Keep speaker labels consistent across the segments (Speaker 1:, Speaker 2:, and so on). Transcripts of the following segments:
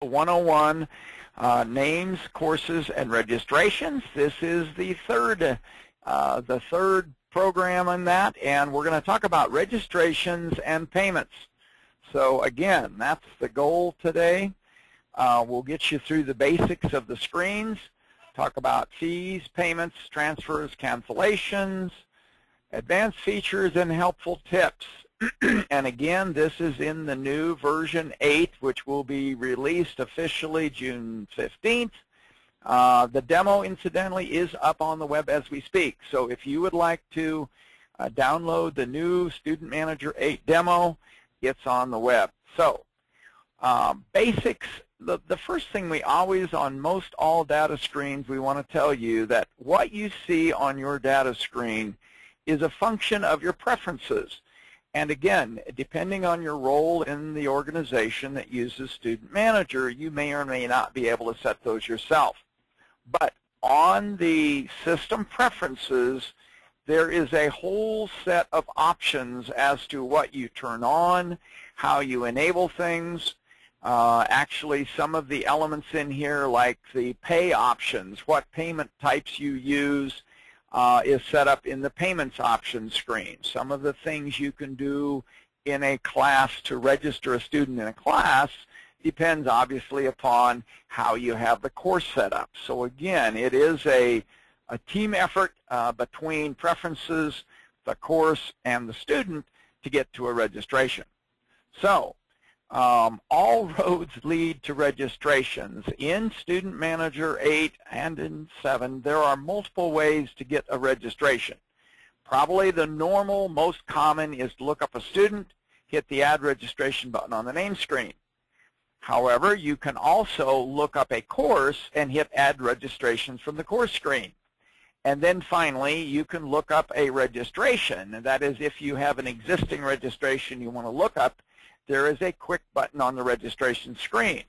Speaker 1: 101 uh, names, courses, and registrations. This is the third, uh, the third program on that, and we're going to talk about registrations and payments. So again, that's the goal today. Uh, we'll get you through the basics of the screens, talk about fees, payments, transfers, cancellations, advanced features, and helpful tips. and again, this is in the new version 8, which will be released officially June 15th. Uh, the demo, incidentally, is up on the web as we speak. So if you would like to uh, download the new Student Manager 8 demo, it's on the web. So um, basics, the, the first thing we always, on most all data screens, we want to tell you that what you see on your data screen is a function of your preferences. And again, depending on your role in the organization that uses Student Manager, you may or may not be able to set those yourself. But on the system preferences, there is a whole set of options as to what you turn on, how you enable things. Uh, actually, some of the elements in here, like the pay options, what payment types you use, uh, is set up in the payments options screen. Some of the things you can do in a class to register a student in a class depends obviously upon how you have the course set up. So again, it is a, a team effort uh, between preferences, the course, and the student to get to a registration. So um, all roads lead to registrations. In Student Manager 8 and in 7, there are multiple ways to get a registration. Probably the normal, most common is to look up a student, hit the Add Registration button on the name screen. However, you can also look up a course and hit Add Registrations from the course screen. And then finally, you can look up a registration. And that is if you have an existing registration you want to look up, there is a quick button on the registration screen.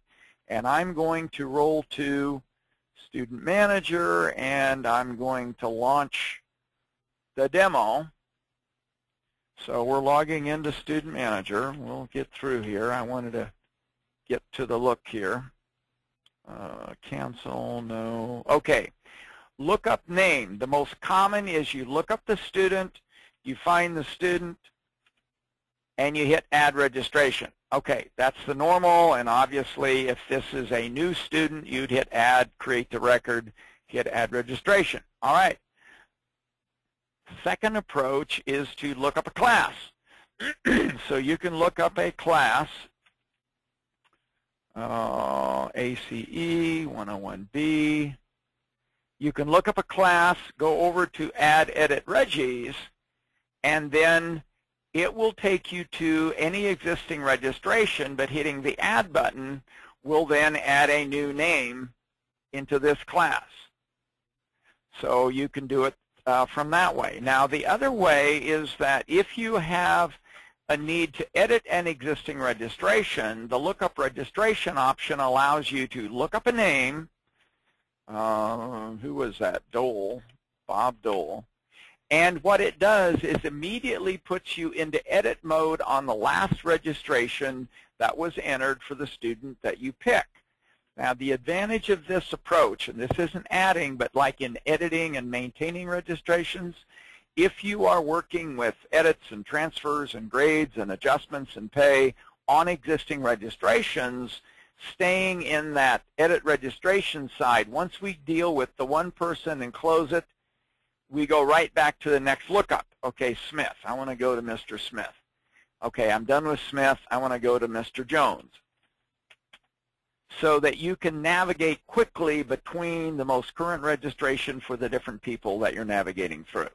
Speaker 1: And I'm going to roll to Student Manager, and I'm going to launch the demo. So we're logging into Student Manager. We'll get through here. I wanted to get to the look here. Uh, cancel, no. Okay. Look up name. The most common is you look up the student, you find the student, and you hit add registration. Okay, that's the normal, and obviously if this is a new student, you'd hit add, create the record, hit add registration. All right. Second approach is to look up a class. so you can look up a class, uh, ACE 101B. You can look up a class, go over to Add Edit Regis, and then it will take you to any existing registration, but hitting the Add button will then add a new name into this class. So you can do it uh, from that way. Now, the other way is that if you have a need to edit an existing registration, the lookup registration option allows you to look up a name. Uh, who was that? Dole, Bob Dole. And what it does is immediately puts you into edit mode on the last registration that was entered for the student that you pick. Now the advantage of this approach, and this isn't adding, but like in editing and maintaining registrations, if you are working with edits and transfers and grades and adjustments and pay on existing registrations, staying in that edit registration side, once we deal with the one person and close it, we go right back to the next lookup. Okay, Smith. I want to go to Mr. Smith. Okay, I'm done with Smith. I want to go to Mr. Jones. So that you can navigate quickly between the most current registration for the different people that you're navigating through.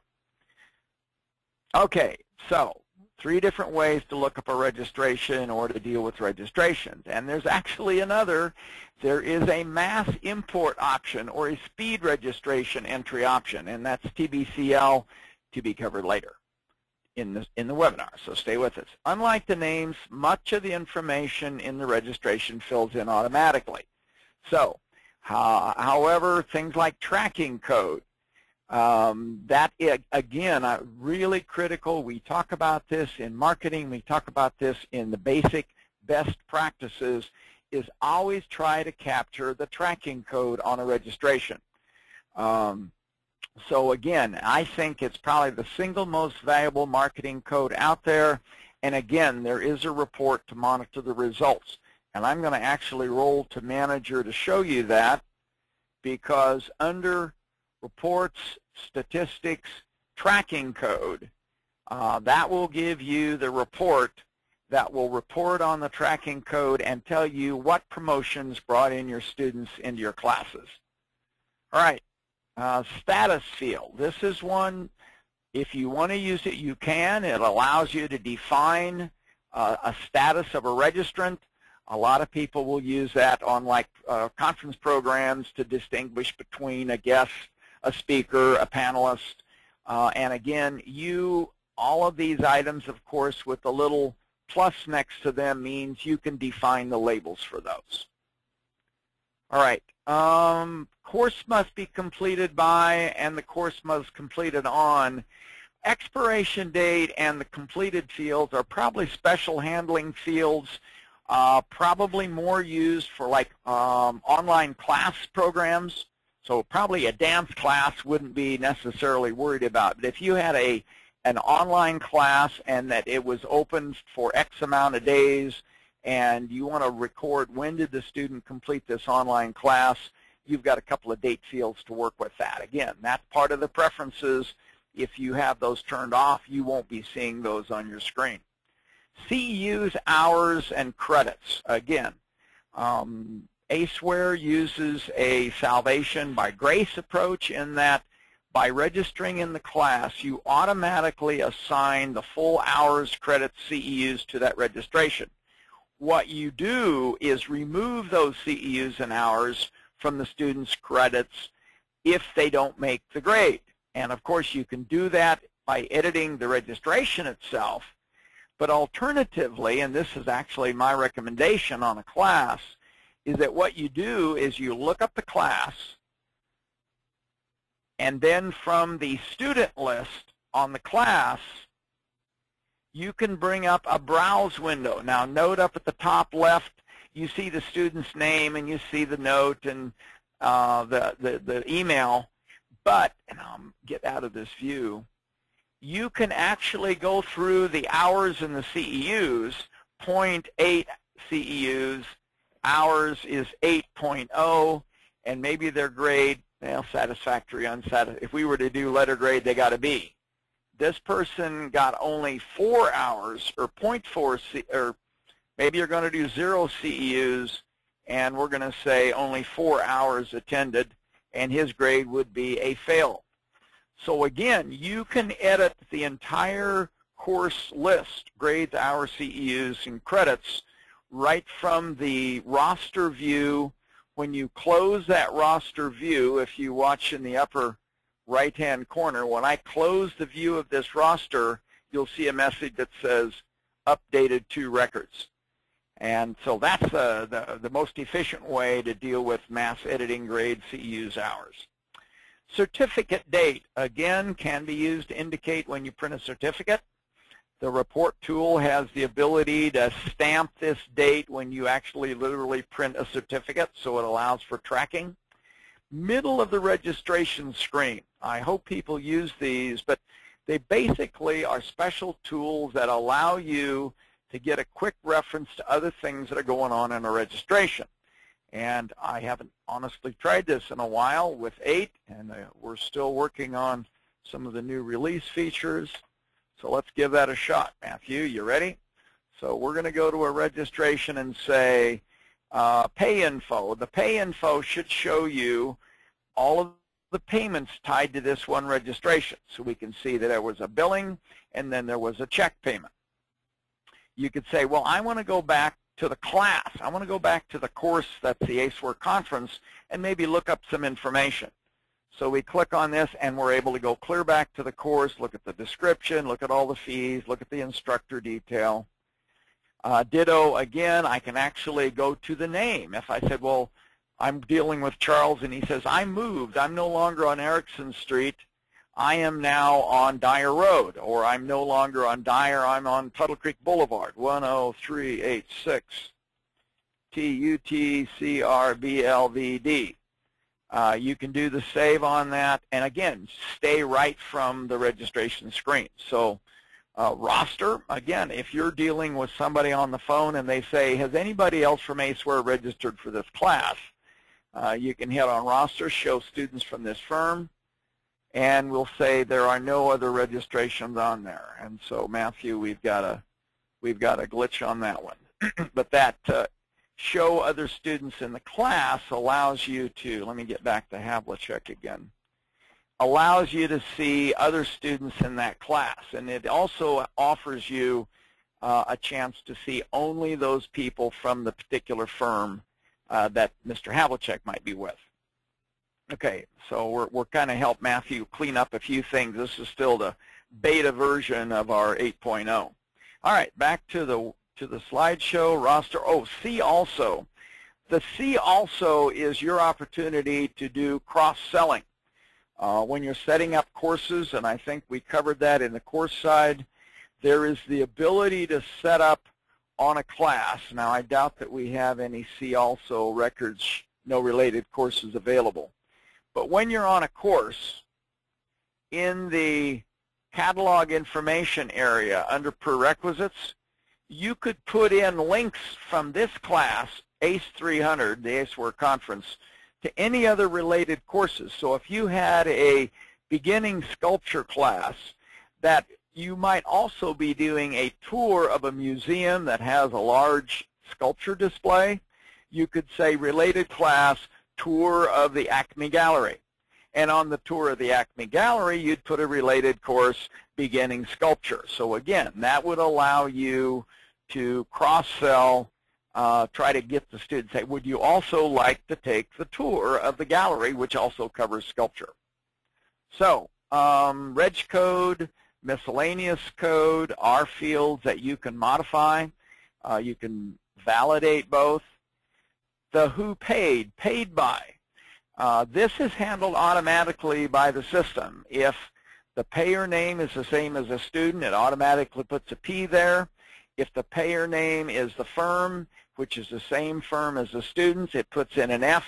Speaker 1: Okay, so three different ways to look up a registration or to deal with registrations. And there's actually another. There is a mass import option or a speed registration entry option, and that's TBCL to be covered later in the, in the webinar, so stay with us. Unlike the names, much of the information in the registration fills in automatically. So, uh, however, things like tracking code, um, that, again, uh, really critical. We talk about this in marketing. We talk about this in the basic best practices is always try to capture the tracking code on a registration. Um, so again, I think it's probably the single most valuable marketing code out there. And again, there is a report to monitor the results. And I'm going to actually roll to manager to show you that because under reports, statistics, tracking code, uh, that will give you the report that will report on the tracking code and tell you what promotions brought in your students into your classes. All right, uh, status field. This is one, if you want to use it, you can. It allows you to define uh, a status of a registrant. A lot of people will use that on like uh, conference programs to distinguish between a guest, a speaker, a panelist. Uh, and again, you, all of these items, of course, with the little plus next to them means you can define the labels for those. All right. Um, course must be completed by and the course must completed on. Expiration date and the completed fields are probably special handling fields, uh, probably more used for like um, online class programs. So probably a dance class wouldn't be necessarily worried about. But if you had a an online class and that it was open for X amount of days and you want to record when did the student complete this online class, you've got a couple of date fields to work with that. Again, that's part of the preferences. If you have those turned off, you won't be seeing those on your screen. CEUs, hours, and credits. Again, um, ACEware uses a salvation by grace approach in that by registering in the class, you automatically assign the full hours, credits, CEUs to that registration. What you do is remove those CEUs and hours from the student's credits if they don't make the grade. And of course, you can do that by editing the registration itself. But alternatively, and this is actually my recommendation on a class, is that what you do is you look up the class, and then from the student list on the class, you can bring up a browse window. Now note up at the top left, you see the student's name and you see the note and uh, the, the, the email. But, and I'll get out of this view, you can actually go through the hours and the CEUs, 0.8 CEUs, hours is 8.0, and maybe their grade well, satisfactory, unsatisfactory. If we were to do letter grade, they got a B. This person got only four hours or 0.4, C, or maybe you're going to do zero CEUs, and we're going to say only four hours attended, and his grade would be a fail. So again, you can edit the entire course list, grades, hours, CEUs, and credits, right from the roster view when you close that roster view, if you watch in the upper right-hand corner, when I close the view of this roster, you'll see a message that says updated two records. And so that's uh, the, the most efficient way to deal with mass editing grade CEUs hours. Certificate date, again, can be used to indicate when you print a certificate. The report tool has the ability to stamp this date when you actually literally print a certificate, so it allows for tracking. Middle of the registration screen. I hope people use these, but they basically are special tools that allow you to get a quick reference to other things that are going on in a registration. And I haven't honestly tried this in a while with 8, and uh, we're still working on some of the new release features. So let's give that a shot. Matthew, you ready? So we're going to go to a registration and say uh, pay info. The pay info should show you all of the payments tied to this one registration. So we can see that there was a billing and then there was a check payment. You could say, well, I want to go back to the class. I want to go back to the course that's the ACEware conference and maybe look up some information. So we click on this and we're able to go clear back to the course, look at the description, look at all the fees, look at the instructor detail. Uh, ditto, again, I can actually go to the name. If I said, well, I'm dealing with Charles and he says, I moved. I'm no longer on Erickson Street. I am now on Dyer Road, or I'm no longer on Dyer. I'm on Tuttle Creek Boulevard, 10386 T-U-T-C-R-B-L-V-D. Uh, you can do the save on that, and again, stay right from the registration screen. So uh, roster, again, if you're dealing with somebody on the phone and they say, has anybody else from ACEware registered for this class? Uh, you can hit on roster, show students from this firm, and we'll say there are no other registrations on there. And so, Matthew, we've got a we've got a glitch on that one. but that uh, show other students in the class allows you to, let me get back to Havlicek again, allows you to see other students in that class. And it also offers you uh, a chance to see only those people from the particular firm uh, that Mr. Havlicek might be with. Okay, so we're, we're kind of help Matthew clean up a few things. This is still the beta version of our 8.0. All right, back to the to the slideshow roster. Oh, see also. The see also is your opportunity to do cross-selling. Uh, when you're setting up courses, and I think we covered that in the course side, there is the ability to set up on a class. Now, I doubt that we have any see also records, no related courses available. But when you're on a course, in the catalog information area under prerequisites, you could put in links from this class, ACE 300, the ACEware conference, to any other related courses. So if you had a beginning sculpture class that you might also be doing a tour of a museum that has a large sculpture display, you could say related class tour of the Acme Gallery. And on the tour of the Acme Gallery, you'd put a related course beginning sculpture. So again, that would allow you to cross-sell, uh, try to get the students, say, would you also like to take the tour of the gallery, which also covers sculpture? So, um, reg code, miscellaneous code are fields that you can modify. Uh, you can validate both. The who paid, paid by. Uh, this is handled automatically by the system. If the payer name is the same as a student, it automatically puts a P there. If the payer name is the firm, which is the same firm as the students, it puts in an F.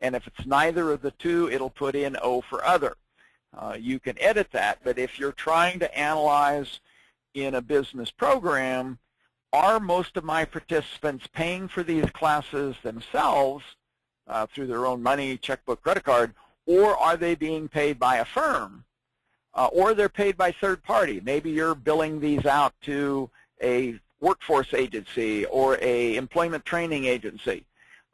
Speaker 1: And if it's neither of the two, it'll put in O for other. Uh, you can edit that, but if you're trying to analyze in a business program, are most of my participants paying for these classes themselves uh, through their own money, checkbook, credit card, or are they being paid by a firm? Uh, or they're paid by third party. Maybe you're billing these out to a workforce agency or a employment training agency.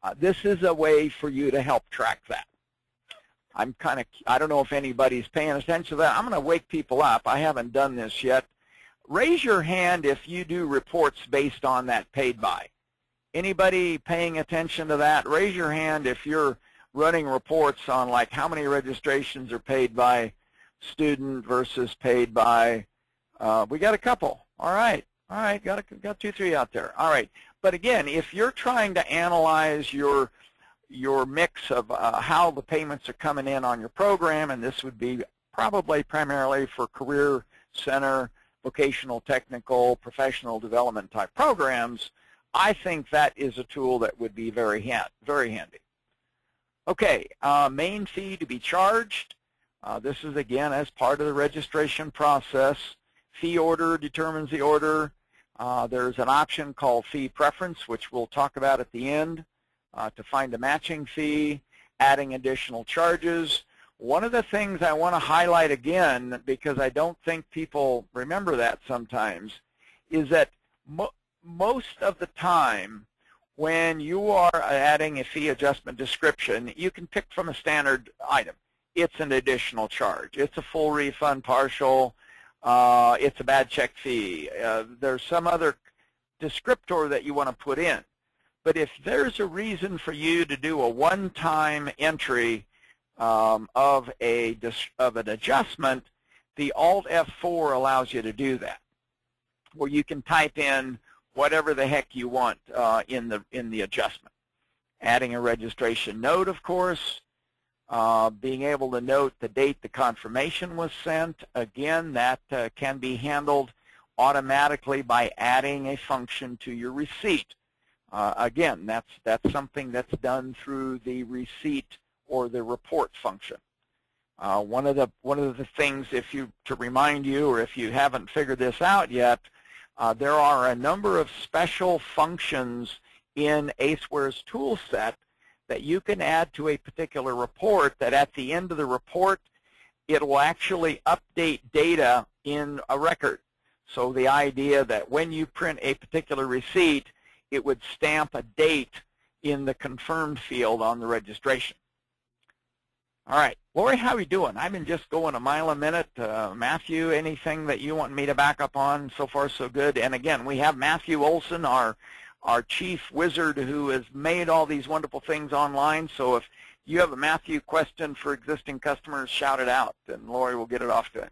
Speaker 1: Uh, this is a way for you to help track that. I'm kind of, I don't know if anybody's paying attention to that. I'm going to wake people up. I haven't done this yet. Raise your hand if you do reports based on that paid by. Anybody paying attention to that? Raise your hand if you're running reports on like how many registrations are paid by student versus paid by, uh, we got a couple. All right. All right, got a, got two, three out there. All right, but again, if you're trying to analyze your your mix of uh, how the payments are coming in on your program, and this would be probably primarily for career center, vocational, technical, professional development type programs, I think that is a tool that would be very very handy. Okay, uh, main fee to be charged. Uh, this is again as part of the registration process. Fee order determines the order. Uh, there's an option called fee preference, which we'll talk about at the end, uh, to find a matching fee, adding additional charges. One of the things I want to highlight again, because I don't think people remember that sometimes, is that mo most of the time when you are adding a fee adjustment description, you can pick from a standard item. It's an additional charge. It's a full refund, partial, uh, it's a bad check fee. Uh, there's some other descriptor that you want to put in. But if there's a reason for you to do a one-time entry um, of a of an adjustment, the Alt F4 allows you to do that, where you can type in whatever the heck you want uh, in the in the adjustment. Adding a registration note, of course, uh, being able to note the date the confirmation was sent, again, that uh, can be handled automatically by adding a function to your receipt. Uh, again, that's, that's something that's done through the receipt or the report function. Uh, one of the one of the things, if you to remind you, or if you haven't figured this out yet, uh, there are a number of special functions in AceWare's tool set that you can add to a particular report that at the end of the report, it will actually update data in a record. So the idea that when you print a particular receipt, it would stamp a date in the confirmed field on the registration. All right, Lori, how are you doing? I've been just going a mile a minute. Uh, Matthew, anything that you want me to back up on? So far, so good. And again, we have Matthew Olson, our our chief wizard, who has made all these wonderful things online. So if you have a Matthew question for existing customers, shout it out, and Lori will get it off to him.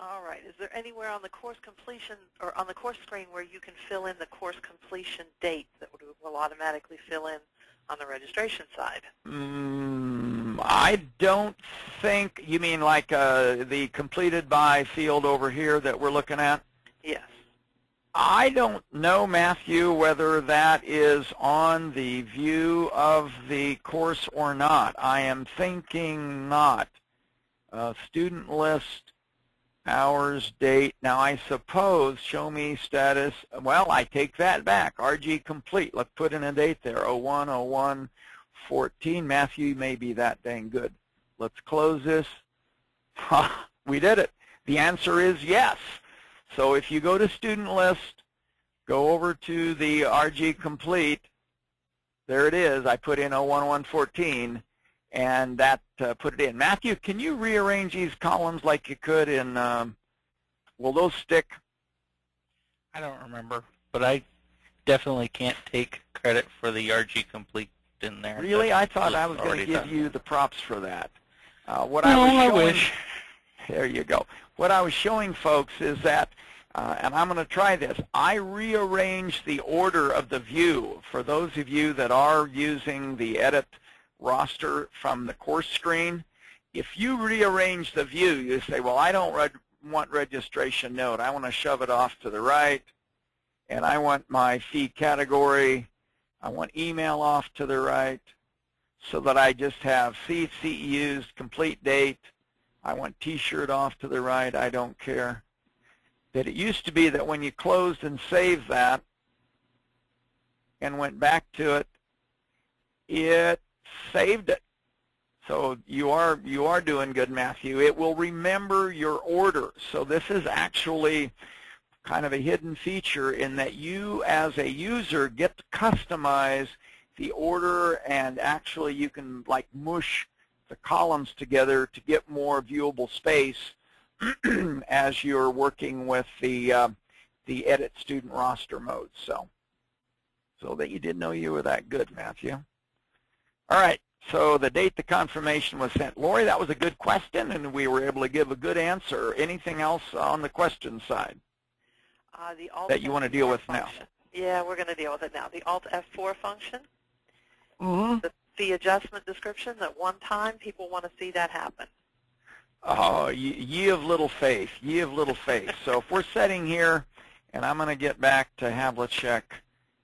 Speaker 2: All right. Is there anywhere on the course completion or on the course screen where you can fill in the course completion date that will automatically fill in on the registration side?
Speaker 1: Mm, I don't think, you mean like uh, the completed by field over here that we're looking at?
Speaker 2: Yes.
Speaker 1: I don't know, Matthew, whether that is on the view of the course or not. I am thinking not. Uh, student list, hours, date. Now, I suppose show me status. Well, I take that back. RG complete. Let's put in a date there, 01, 01, 14. Matthew may be that dang good. Let's close this. we did it. The answer is yes. So if you go to student list, go over to the RG complete, there it is. I put in 01114, and that uh, put it in. Matthew, can you rearrange these columns like you could in, um, will those stick?
Speaker 3: I don't remember, but I definitely can't take credit for the RG complete in there.
Speaker 1: Really? I thought I was going to give done. you the props for that. Uh, what
Speaker 3: no,
Speaker 1: I was showing,
Speaker 3: I wish.
Speaker 1: There you go. What I was showing folks is that, uh, and I'm going to try this, I rearranged the order of the view. For those of you that are using the edit roster from the course screen, if you rearrange the view, you say, well, I don't want registration note. I want to shove it off to the right, and I want my fee category. I want email off to the right so that I just have seats, CEUs, complete date, I want T-shirt off to the right. I don't care. That it used to be that when you closed and saved that and went back to it, it saved it. So you are you are doing good, Matthew. It will remember your order. So this is actually kind of a hidden feature in that you as a user get to customize the order and actually you can like mush the columns together to get more viewable space as you're working with the uh, the edit student roster mode. So, so that you didn't know you were that good, Matthew. All right. So the date the confirmation was sent. Lori, that was a good question, and we were able to give a good answer. Anything else on the question side
Speaker 2: uh, the
Speaker 1: that you want to deal with
Speaker 2: function.
Speaker 1: now?
Speaker 2: Yeah, we're going to deal with it now. The Alt F4 function.
Speaker 1: Mm -hmm.
Speaker 2: The the adjustment description that one time people want to see that happen?
Speaker 1: Oh, ye, of little faith, ye of little faith. so if we're setting here, and I'm going to get back to Havlicek,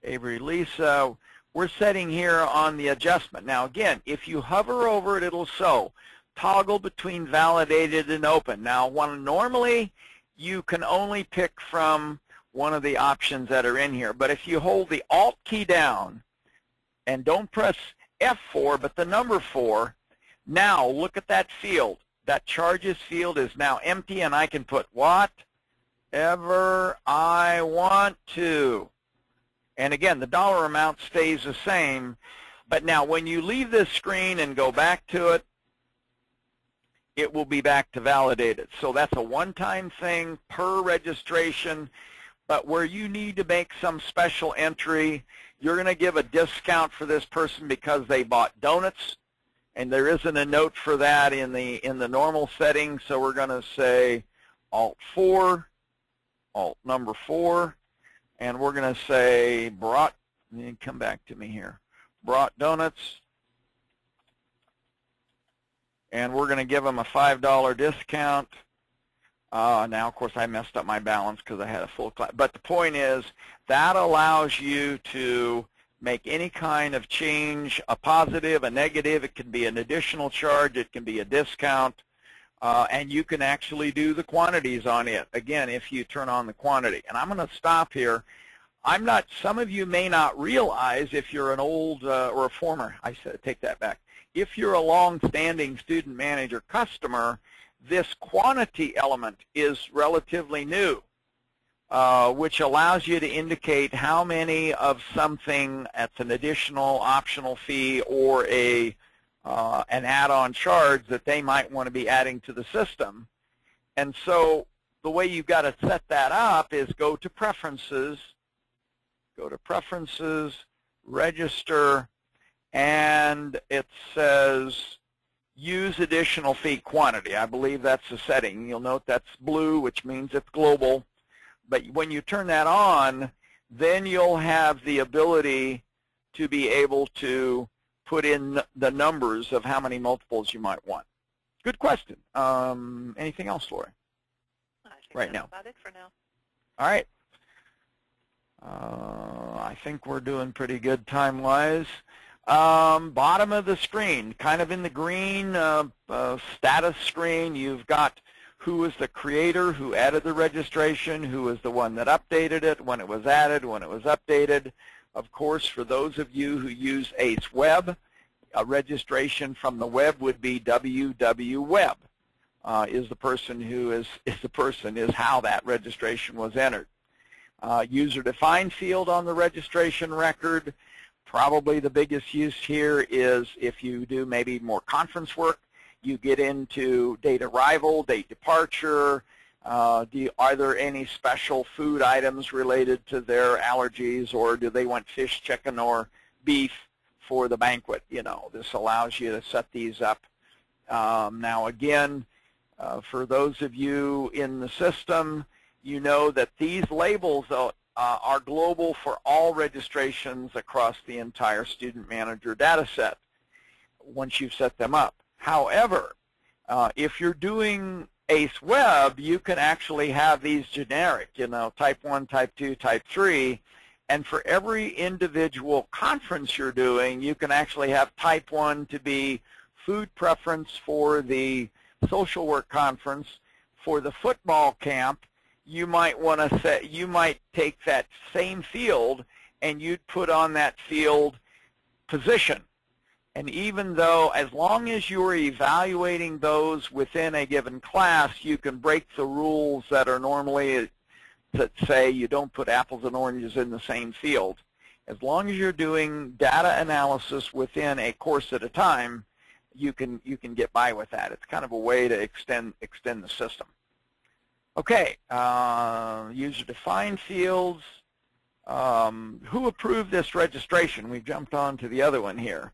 Speaker 1: Avery, Lisa, we're setting here on the adjustment. Now again, if you hover over it, it'll show toggle between validated and open. Now, one normally you can only pick from one of the options that are in here, but if you hold the Alt key down and don't press F4, but the number 4. Now, look at that field. That charges field is now empty, and I can put whatever I want to. And again, the dollar amount stays the same. But now, when you leave this screen and go back to it, it will be back to validated. So that's a one-time thing per registration. But where you need to make some special entry, you're going to give a discount for this person because they bought donuts, and there isn't a note for that in the in the normal setting. So we're going to say Alt 4, Alt number 4, and we're going to say brought. Come back to me here. Brought donuts, and we're going to give them a $5 discount. Uh, now, of course, I messed up my balance because I had a full class. But the point is that allows you to make any kind of change, a positive, a negative. It can be an additional charge. It can be a discount. Uh, and you can actually do the quantities on it, again, if you turn on the quantity. And I'm going to stop here. I'm not, some of you may not realize if you're an old uh, or a former, I said, take that back. If you're a long-standing student manager customer, this quantity element is relatively new, uh, which allows you to indicate how many of something at an additional optional fee or a uh, an add-on charge that they might want to be adding to the system. And so the way you've got to set that up is go to Preferences, go to Preferences, Register, and it says use additional fee quantity. I believe that's the setting. You'll note that's blue, which means it's global. But when you turn that on, then you'll have the ability to be able to put in the numbers of how many multiples you might want. Good question. Um, anything else, Lori?
Speaker 2: right now. about it for now.
Speaker 1: All right. Uh, I think we're doing pretty good time-wise. Um, bottom of the screen, kind of in the green uh, uh, status screen, you've got who was the creator, who added the registration, who was the one that updated it, when it was added, when it was updated. Of course, for those of you who use ACE Web, a registration from the web would be www.web. Uh, is the person who is, is the person is how that registration was entered. Uh, user-defined field on the registration record Probably the biggest use here is if you do maybe more conference work, you get into date arrival, date departure, uh, do you, are there any special food items related to their allergies or do they want fish, chicken, or beef for the banquet? You know, this allows you to set these up. Um, now again, uh, for those of you in the system, you know that these labels uh, are global for all registrations across the entire student manager data set once you've set them up. However, uh, if you're doing ACE Web, you can actually have these generic, you know, type 1, type 2, type 3, and for every individual conference you're doing, you can actually have type 1 to be food preference for the social work conference, for the football camp, you might want to set, you might take that same field and you'd put on that field position. And even though, as long as you're evaluating those within a given class, you can break the rules that are normally that say you don't put apples and oranges in the same field. As long as you're doing data analysis within a course at a time, you can you can get by with that. It's kind of a way to extend extend the system. Okay, uh, user-defined fields. Um, who approved this registration? We've jumped on to the other one here.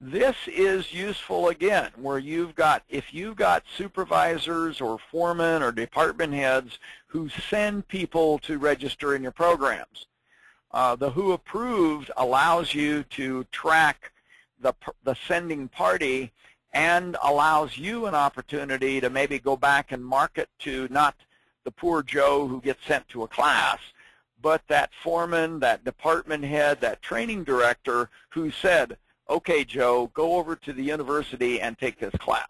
Speaker 1: This is useful again, where you've got, if you've got supervisors or foremen or department heads who send people to register in your programs. Uh, the who approved allows you to track the, the sending party and allows you an opportunity to maybe go back and market to not the poor Joe who gets sent to a class, but that foreman, that department head, that training director who said, okay, Joe, go over to the university and take this class.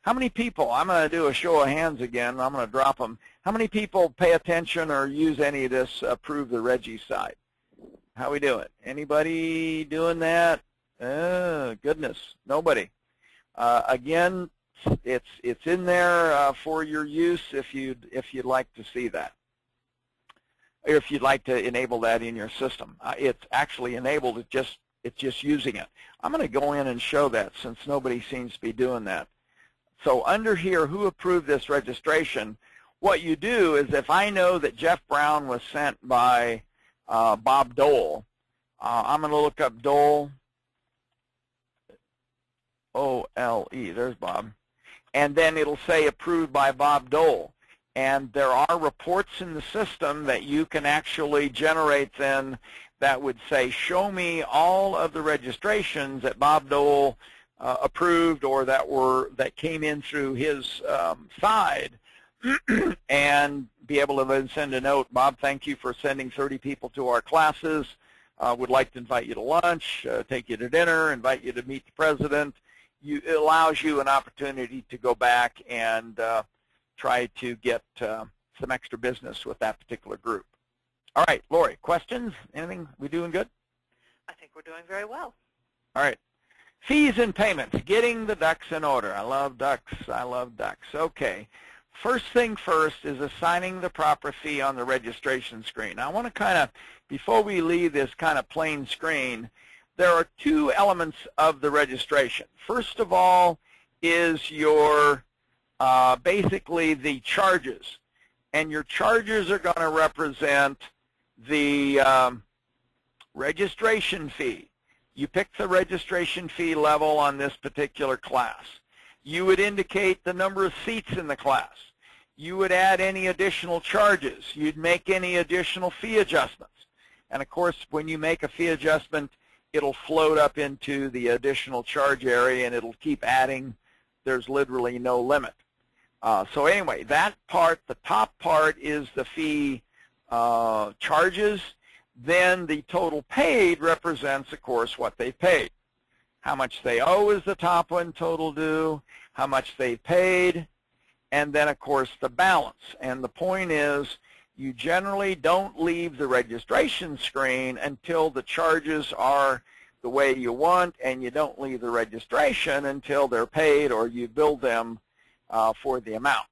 Speaker 1: How many people, I'm going to do a show of hands again, I'm going to drop them. How many people pay attention or use any of this approve the Reggie side? How we doing? Anybody doing that? Oh, goodness, nobody. Uh, again, it's it's in there uh, for your use if you'd if you'd like to see that. Or if you'd like to enable that in your system, uh, it's actually enabled. It just it's just using it. I'm going to go in and show that since nobody seems to be doing that. So under here, who approved this registration? What you do is if I know that Jeff Brown was sent by uh, Bob Dole, uh, I'm going to look up Dole, O-L-E, there's Bob and then it'll say approved by Bob Dole. And there are reports in the system that you can actually generate then that would say, show me all of the registrations that Bob Dole uh, approved or that were that came in through his um, side and be able to then send a note, Bob, thank you for sending 30 people to our classes. Uh, would like to invite you to lunch, uh, take you to dinner, invite you to meet the president. You, it allows you an opportunity to go back and uh, try to get uh, some extra business with that particular group. All right, Lori, questions? Anything? We doing good?
Speaker 2: I think we're doing very well.
Speaker 1: All right. Fees and payments, getting the ducks in order. I love ducks. I love ducks. Okay. First thing first is assigning the proper fee on the registration screen. Now, I want to kind of, before we leave this kind of plain screen, there are two elements of the registration. First of all is your, uh, basically the charges. And your charges are going to represent the um, registration fee. You pick the registration fee level on this particular class. You would indicate the number of seats in the class. You would add any additional charges. You'd make any additional fee adjustments. And of course, when you make a fee adjustment, it'll float up into the additional charge area and it'll keep adding. There's literally no limit. Uh, so anyway, that part, the top part is the fee uh, charges then the total paid represents, of course, what they paid. How much they owe is the top one, total due, how much they paid, and then, of course, the balance. And the point is, you generally don't leave the registration screen until the charges are the way you want, and you don't leave the registration until they're paid or you bill them uh, for the amount.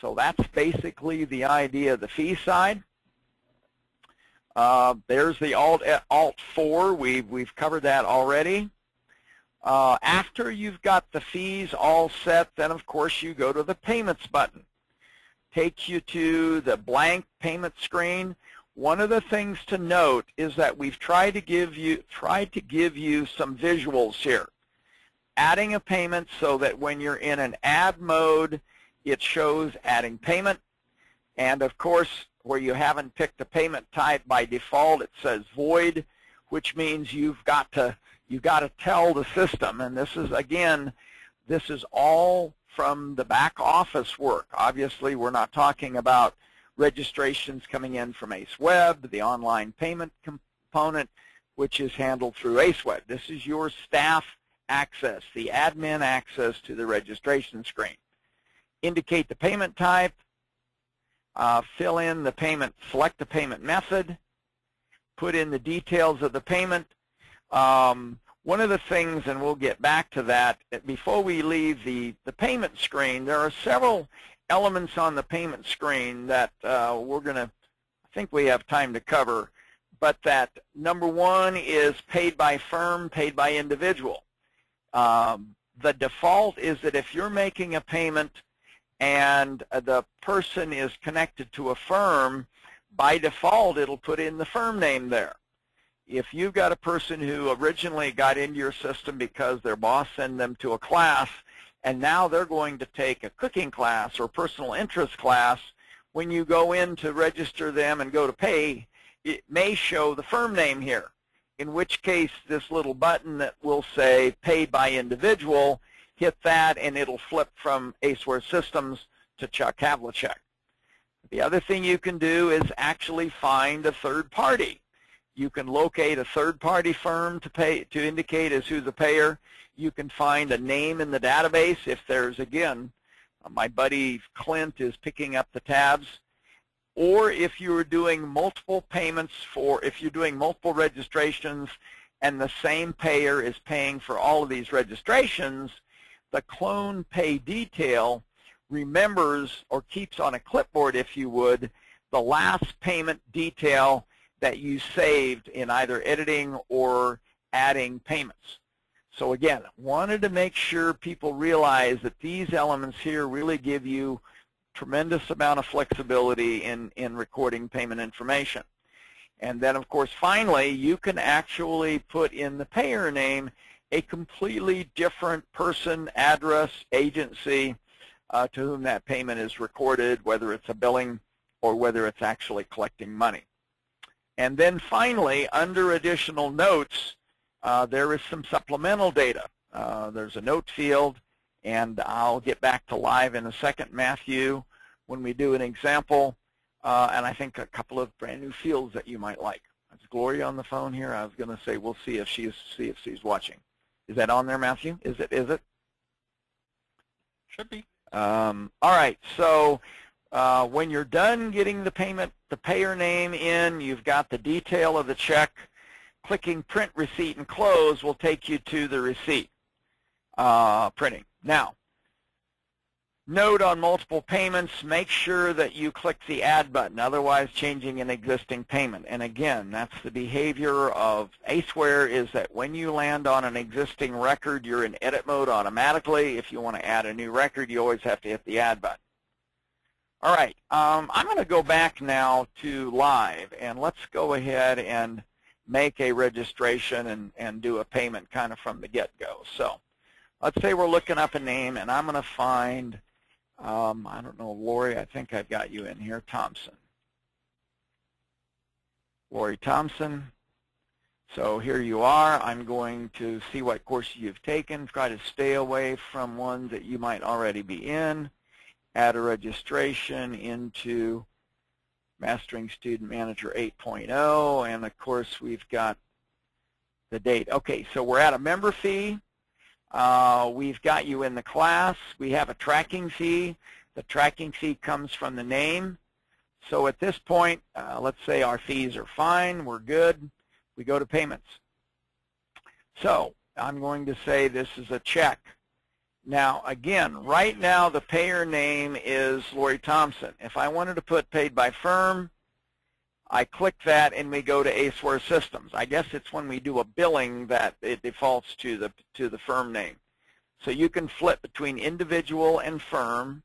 Speaker 1: So that's basically the idea of the fee side. Uh, there's the Alt, Alt 4. We've, we've covered that already. Uh, after you've got the fees all set, then of course you go to the payments button. Takes you to the blank payment screen. One of the things to note is that we've tried to give you tried to give you some visuals here. Adding a payment so that when you're in an add mode, it shows adding payment. And of course, where you haven't picked a payment type by default, it says void, which means you've got to you've got to tell the system. And this is again, this is all from the back office work. Obviously, we're not talking about registrations coming in from AceWeb, the online payment component, which is handled through AceWeb. This is your staff access, the admin access to the registration screen. Indicate the payment type, uh, fill in the payment, select the payment method, put in the details of the payment. Um, one of the things, and we'll get back to that, before we leave the, the payment screen, there are several elements on the payment screen that uh, we're going to, I think we have time to cover, but that number one is paid by firm, paid by individual. Um, the default is that if you're making a payment and the person is connected to a firm, by default it'll put in the firm name there. If you've got a person who originally got into your system because their boss sent them to a class and now they're going to take a cooking class or personal interest class, when you go in to register them and go to pay, it may show the firm name here, in which case this little button that will say paid by individual hit that and it'll flip from Aceware Systems to Chuck Havlicek. The other thing you can do is actually find a third party. You can locate a third party firm to pay to indicate as who the payer. You can find a name in the database if there's again my buddy Clint is picking up the tabs or if you're doing multiple payments for if you're doing multiple registrations and the same payer is paying for all of these registrations, the clone pay detail remembers or keeps on a clipboard, if you would, the last payment detail that you saved in either editing or adding payments. So again, wanted to make sure people realize that these elements here really give you tremendous amount of flexibility in, in recording payment information. And then, of course, finally, you can actually put in the payer name a completely different person, address, agency uh, to whom that payment is recorded, whether it's a billing or whether it's actually collecting money. And then finally, under additional notes, uh, there is some supplemental data. Uh, there's a note field, and I'll get back to live in a second, Matthew. when we do an example, uh, and I think a couple of brand new fields that you might like. Is Gloria on the phone here? I was going to say we'll see if she's see if she's watching. Is that on there, Matthew? Is it? Is it?
Speaker 3: Should be.
Speaker 1: Um, all right. So uh, when you're done getting the payment, the payer name in, you've got the detail of the check. Clicking print receipt and close will take you to the receipt uh, printing. Now, Note on multiple payments, make sure that you click the Add button, otherwise changing an existing payment. And again, that's the behavior of ACEware is that when you land on an existing record, you're in edit mode automatically. If you want to add a new record, you always have to hit the Add button. All right, um, I'm going to go back now to live, and let's go ahead and make a registration and, and do a payment kind of from the get-go. So let's say we're looking up a name, and I'm going to find um, I don't know, Lori, I think I've got you in here, Thompson. Lori Thompson. So here you are. I'm going to see what course you've taken, try to stay away from ones that you might already be in, add a registration into Mastering Student Manager 8.0, and of course we've got the date. Okay, so we're at a member fee. Uh, we've got you in the class. We have a tracking fee. The tracking fee comes from the name. So at this point, uh, let's say our fees are fine. We're good. We go to payments. So I'm going to say this is a check. Now, again, right now the payer name is Lori Thompson. If I wanted to put paid by firm, I click that and we go to ACEware Systems. I guess it's when we do a billing that it defaults to the to the firm name. So you can flip between individual and firm,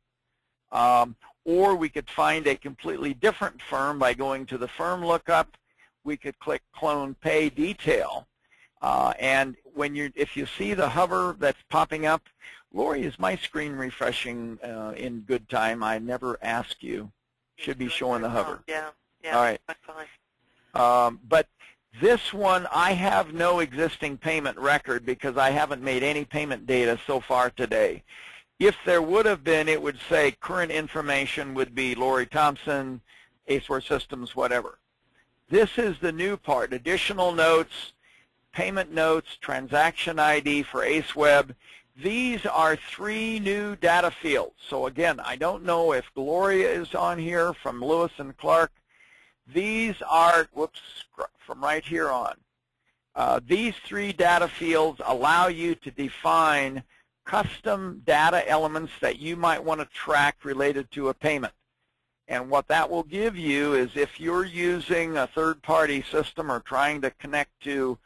Speaker 1: um, or we could find a completely different firm by going to the firm lookup. We could click Clone Pay Detail, uh, and when you if you see the hover that's popping up, Lori, is my screen refreshing uh, in good time? I never ask you. Should be showing the hover.
Speaker 2: Yeah. Yeah,
Speaker 1: All right.
Speaker 2: that's fine.
Speaker 1: Um, but this one, I have no existing payment record because I haven't made any payment data so far today. If there would have been, it would say current information would be Lori Thompson, ACEware Systems, whatever. This is the new part, additional notes, payment notes, transaction ID for AceWeb. These are three new data fields. So again, I don't know if Gloria is on here from Lewis and Clark. These are, whoops, from right here on. Uh, these three data fields allow you to define custom data elements that you might want to track related to a payment. And what that will give you is if you're using a third-party system or trying to connect to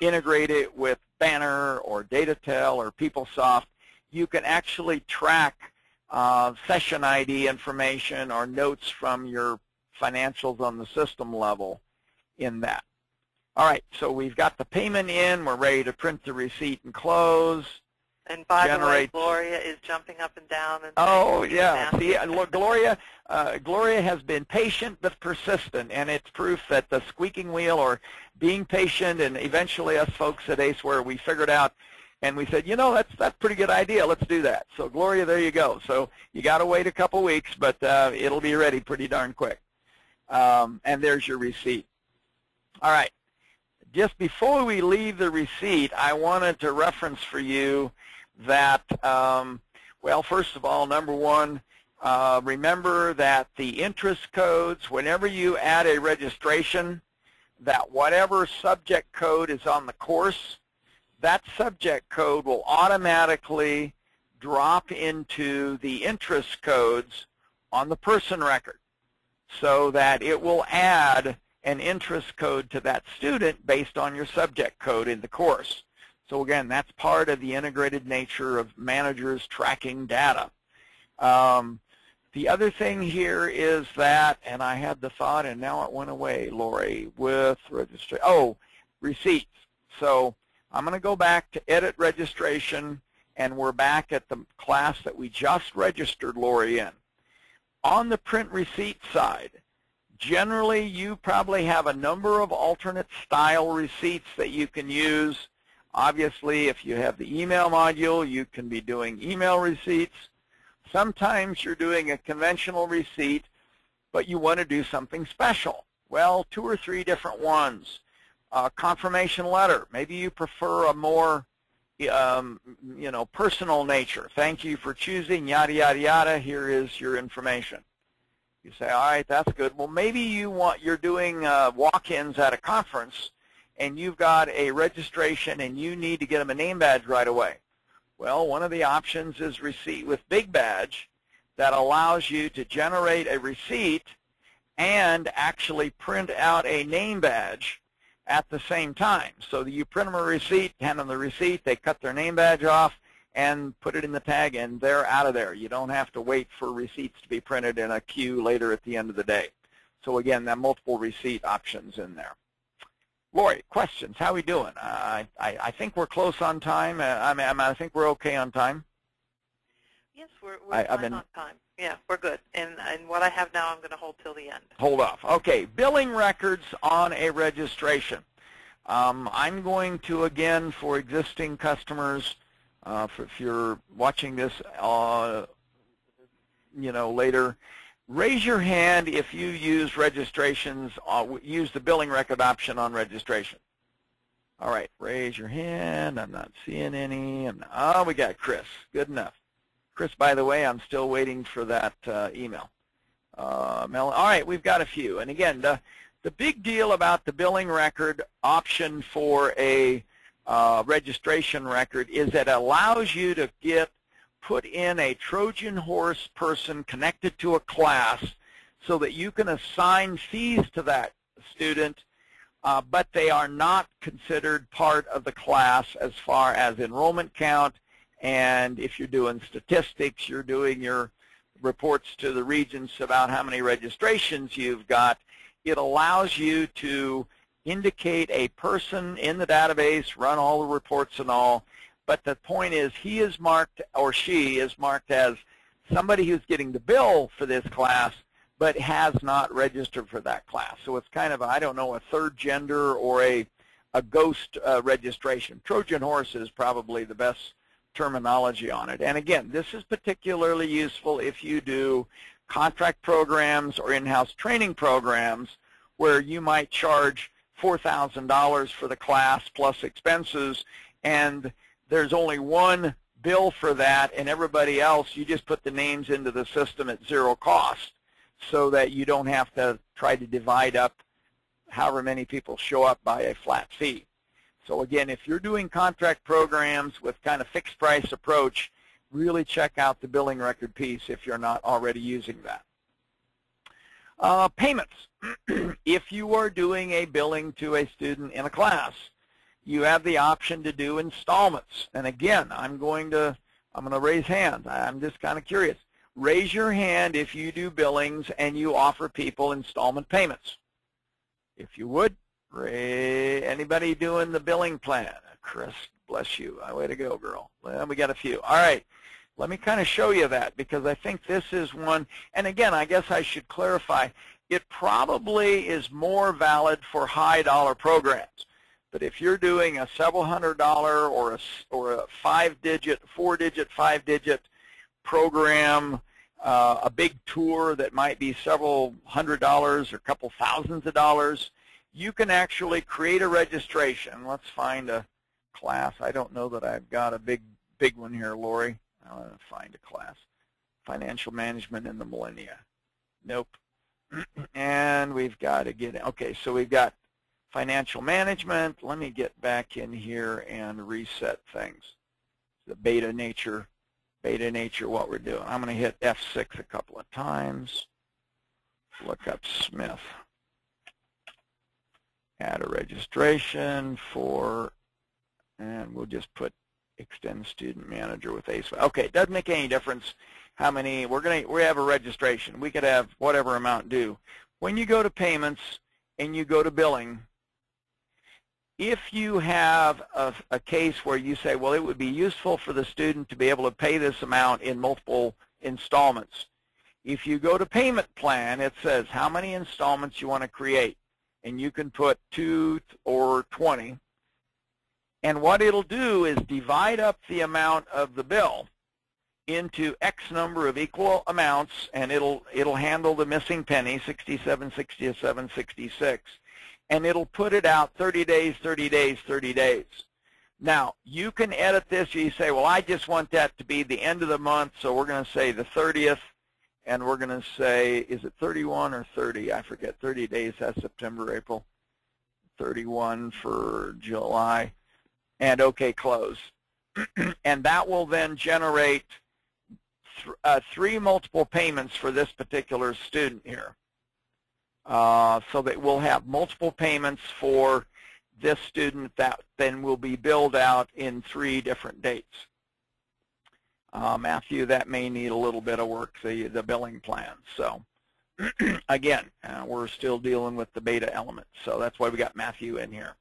Speaker 1: integrate it with Banner or Datatel or PeopleSoft, you can actually track uh, session ID information or notes from your financials on the system level in that. All right, so we've got the payment in. We're ready to print the receipt and close.
Speaker 2: And by
Speaker 1: Generate-
Speaker 2: the way, Gloria is jumping up and down. And
Speaker 1: Oh, yeah. See, look, Gloria, uh, Gloria has been patient but persistent, and it's proof that the squeaking wheel or being patient, and eventually us folks at ACEware, we figured out, and we said, you know, that's that's a pretty good idea. Let's do that. So, Gloria, there you go. So you got to wait a couple weeks, but uh, it'll be ready pretty darn quick. Um, and there's your receipt. All right. Just before we leave the receipt, I wanted to reference for you that, um, well, first of all, number one, uh, remember that the interest codes, whenever you add a registration, that whatever subject code is on the course, that subject code will automatically drop into the interest codes on the person record so that it will add an interest code to that student based on your subject code in the course. So again, that's part of the integrated nature of managers tracking data. Um, the other thing here is that, and I had the thought and now it went away, Lori, with registration. Oh, receipts. So I'm going to go back to edit registration and we're back at the class that we just registered Lori in. On the print receipt side, generally you probably have a number of alternate style receipts that you can use. Obviously, if you have the email module, you can be doing email receipts. Sometimes you're doing a conventional receipt, but you want to do something special. Well, two or three different ones. Uh, confirmation letter. Maybe you prefer a more, um, you know, personal nature. Thank you for choosing, yada, yada, yada. Here is your information. You say, all right, that's good. Well, maybe you want, you're doing uh, walk-ins at a conference, and you've got a registration, and you need to get them a name badge right away. Well, one of the options is receipt with Big Badge that allows you to generate a receipt and actually print out a name badge at the same time. So you print them a receipt, hand them the receipt, they cut their name badge off, and put it in the tag, and they're out of there. You don't have to wait for receipts to be printed in a queue later at the end of the day. So again, that multiple receipt options in there. Lori, questions? How are we doing? Uh, I, I think we're close on time. Uh, I, mean, I think we're okay on time.
Speaker 2: Yes, we're, we're I, been, on time. Yeah, we're good. And, and what I have now, I'm going to hold till the end.
Speaker 1: Hold off. Okay, billing records on a registration. Um, I'm going to, again, for existing customers, uh, for, if you're watching this, uh, you know, later, raise your hand if you use registrations, uh, use the billing record option on registration. All right, raise your hand. I'm not seeing any. Not, oh, we got Chris. Good enough. Chris, by the way, I'm still waiting for that uh, email. Uh, Mel all right, we've got a few. And again, the, the big deal about the billing record option for a uh, registration record is that it allows you to get put in a Trojan horse person connected to a class so that you can assign fees to that student, uh, but they are not considered part of the class as far as enrollment count. And if you're doing statistics, you're doing your reports to the regents about how many registrations you've got, it allows you to indicate a person in the database, run all the reports and all, but the point is he is marked, or she is marked as somebody who's getting the bill for this class, but has not registered for that class. So it's kind of, I don't know, a third gender or a, a ghost uh, registration. Trojan horse is probably the best terminology on it. And again, this is particularly useful if you do contract programs or in-house training programs where you might charge $4,000 for the class plus expenses and there's only one bill for that and everybody else, you just put the names into the system at zero cost so that you don't have to try to divide up however many people show up by a flat fee. So again, if you're doing contract programs with kind of fixed price approach, really check out the billing record piece if you're not already using that. Uh, payments. if you are doing a billing to a student in a class, you have the option to do installments. And again, I'm going to I'm going to raise hands. I'm just kind of curious. Raise your hand if you do billings and you offer people installment payments. If you would, anybody doing the billing plan? Chris, bless you. Uh, way to go, girl. Well, we got a few. All right. Let me kind of show you that because I think this is one, and again, I guess I should clarify, it probably is more valid for high dollar programs. But if you're doing a several hundred dollar or a, or a five digit, four digit, five digit program, uh, a big tour that might be several hundred dollars or a couple thousands of dollars, you can actually create a registration. Let's find a class. I don't know that I've got a big, big one here, Lori. I want to find a class. Financial management in the millennia. Nope. and we've got to get, okay, so we've got financial management. Let me get back in here and reset things. The beta nature, beta nature, what we're doing. I'm going to hit F6 a couple of times. Look up Smith add a registration for, and we'll just put extend student manager with ACE. Okay, it doesn't make any difference how many, we're going to, we have a registration. We could have whatever amount due. When you go to payments and you go to billing, if you have a, a case where you say, well, it would be useful for the student to be able to pay this amount in multiple installments, if you go to payment plan, it says how many installments you want to create and you can put 2 or 20. And what it'll do is divide up the amount of the bill into X number of equal amounts, and it'll it'll handle the missing penny, 67, 67, 66, and it'll put it out 30 days, 30 days, 30 days. Now, you can edit this. You say, well, I just want that to be the end of the month, so we're going to say the 30th, and we're going to say, is it 31 or 30? I forget. 30 days, that's September, April. 31 for July. And OK, close. and that will then generate th uh, three multiple payments for this particular student here. Uh, so that we'll have multiple payments for this student that then will be billed out in three different dates. Uh, Matthew, that may need a little bit of work, the, the billing plan. So again, uh, we're still dealing with the beta element. So that's why we got Matthew in here.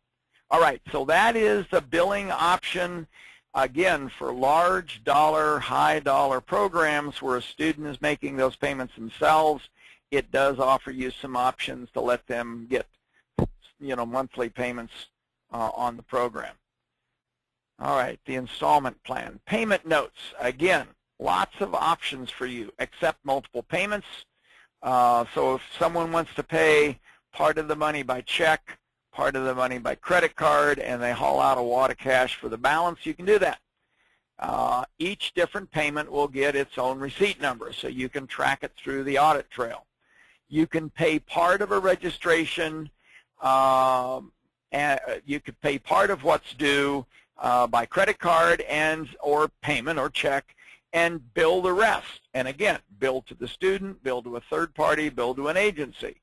Speaker 1: All right, so that is the billing option, again, for large dollar, high dollar programs where a student is making those payments themselves. It does offer you some options to let them get you know, monthly payments uh, on the program. All right, the installment plan. Payment notes. Again, lots of options for you. Accept multiple payments. Uh, so if someone wants to pay part of the money by check, part of the money by credit card, and they haul out a wad of cash for the balance, you can do that. Uh, each different payment will get its own receipt number, so you can track it through the audit trail. You can pay part of a registration um, and uh, you could pay part of what's due uh, by credit card and or payment or check and bill the rest. And again, bill to the student, bill to a third party, bill to an agency.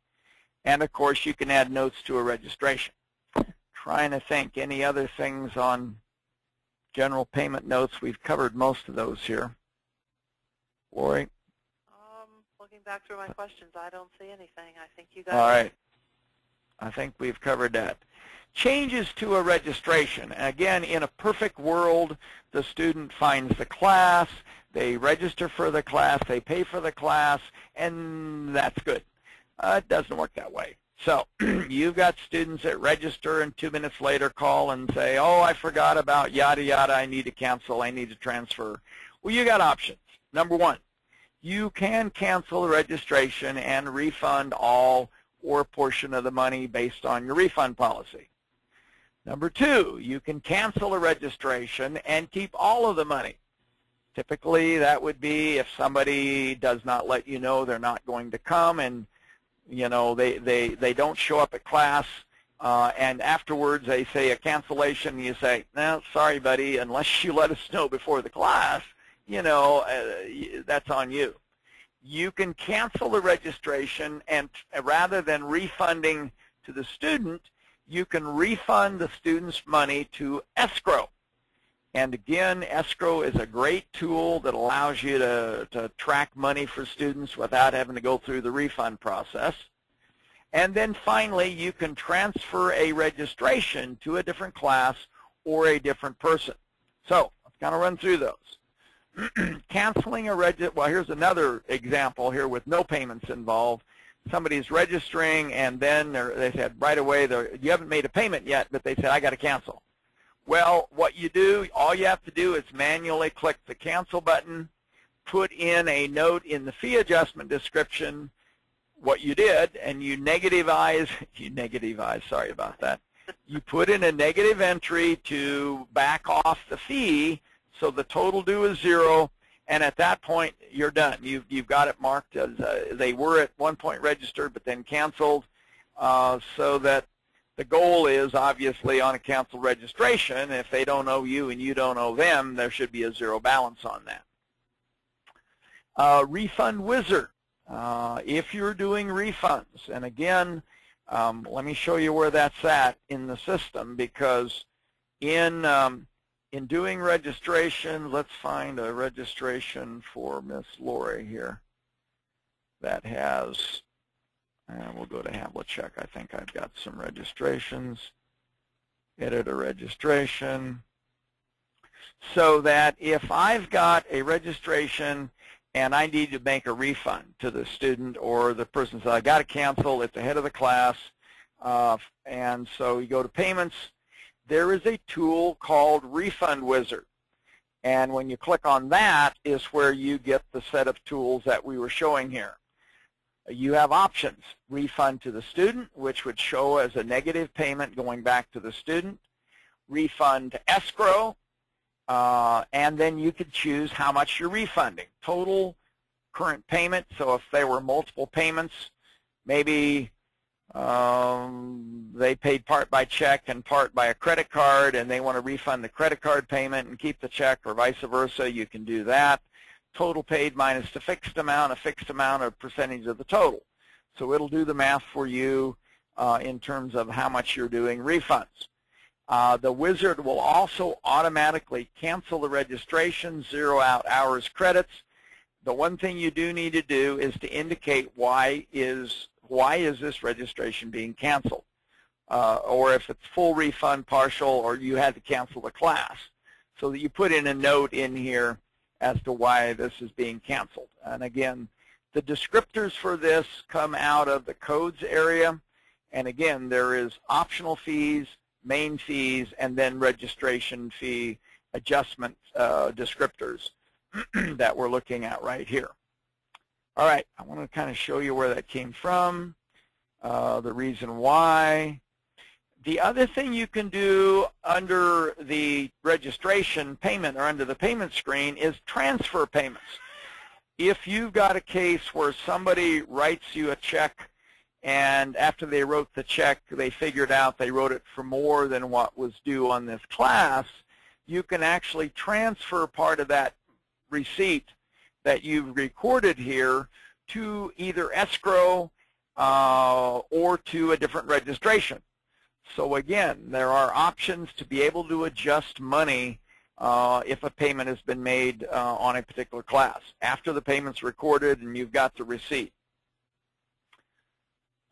Speaker 1: And of course, you can add notes to a registration. Trying to think any other things on general payment notes. We've covered most of those here. Lori?
Speaker 2: Back through my questions, I don't see anything. I think you got
Speaker 1: All right. I think we've covered that. Changes to a registration. Again, in a perfect world, the student finds the class, they register for the class, they pay for the class, and that's good. Uh, it doesn't work that way. So you've got students that register and two minutes later call and say, oh, I forgot about yada yada, I need to cancel, I need to transfer. Well, you got options. Number one, you can cancel the registration and refund all or portion of the money based on your refund policy. Number two, you can cancel a registration and keep all of the money. Typically, that would be if somebody does not let you know they're not going to come and you know they, they, they don't show up at class uh, and afterwards they say a cancellation and you say, no, sorry, buddy, unless you let us know before the class, you know, uh, that's on you you can cancel the registration and rather than refunding to the student, you can refund the student's money to escrow. And again, escrow is a great tool that allows you to, to track money for students without having to go through the refund process. And then finally, you can transfer a registration to a different class or a different person. So let's kind of run through those. canceling a reg well here's another example here with no payments involved. Somebody's registering and then they said right away you haven't made a payment yet but they said I got to cancel. Well what you do all you have to do is manually click the cancel button put in a note in the fee adjustment description what you did and you negativize you negativize sorry about that. You put in a negative entry to back off the fee so the total due is zero, and at that point, you're done. You've, you've got it marked as uh, they were at one point registered but then canceled, uh, so that the goal is obviously on a canceled registration, if they don't owe you and you don't owe them, there should be a zero balance on that. Uh, refund wizard. Uh, if you're doing refunds, and again, um, let me show you where that's at in the system because in um, in doing registration, let's find a registration for Miss Lori here that has, and we'll go to Havlicek. I think I've got some registrations. Edit a registration. So that if I've got a registration and I need to make a refund to the student or the person says, I got to cancel, it's ahead of the class, uh, and so you go to payments, there is a tool called Refund Wizard. And when you click on that is where you get the set of tools that we were showing here. You have options, refund to the student, which would show as a negative payment going back to the student, refund to escrow, uh, and then you could choose how much you're refunding. Total current payment, so if there were multiple payments, maybe um, they paid part by check and part by a credit card and they want to refund the credit card payment and keep the check or vice versa, you can do that. Total paid minus the fixed amount, a fixed amount or percentage of the total. So it'll do the math for you uh, in terms of how much you're doing refunds. Uh, the wizard will also automatically cancel the registration, zero out hours credits. The one thing you do need to do is to indicate why is why is this registration being canceled, uh, or if it's full refund, partial, or you had to cancel the class, so that you put in a note in here as to why this is being canceled. And again, the descriptors for this come out of the codes area, and again, there is optional fees, main fees, and then registration fee adjustment uh, descriptors that we're looking at right here. All right, I want to kind of show you where that came from, uh, the reason why. The other thing you can do under the registration payment or under the payment screen is transfer payments. If you've got a case where somebody writes you a check and after they wrote the check, they figured out they wrote it for more than what was due on this class, you can actually transfer part of that receipt that you've recorded here to either escrow uh, or to a different registration. So again, there are options to be able to adjust money uh, if a payment has been made uh, on a particular class after the payment's recorded and you've got the receipt.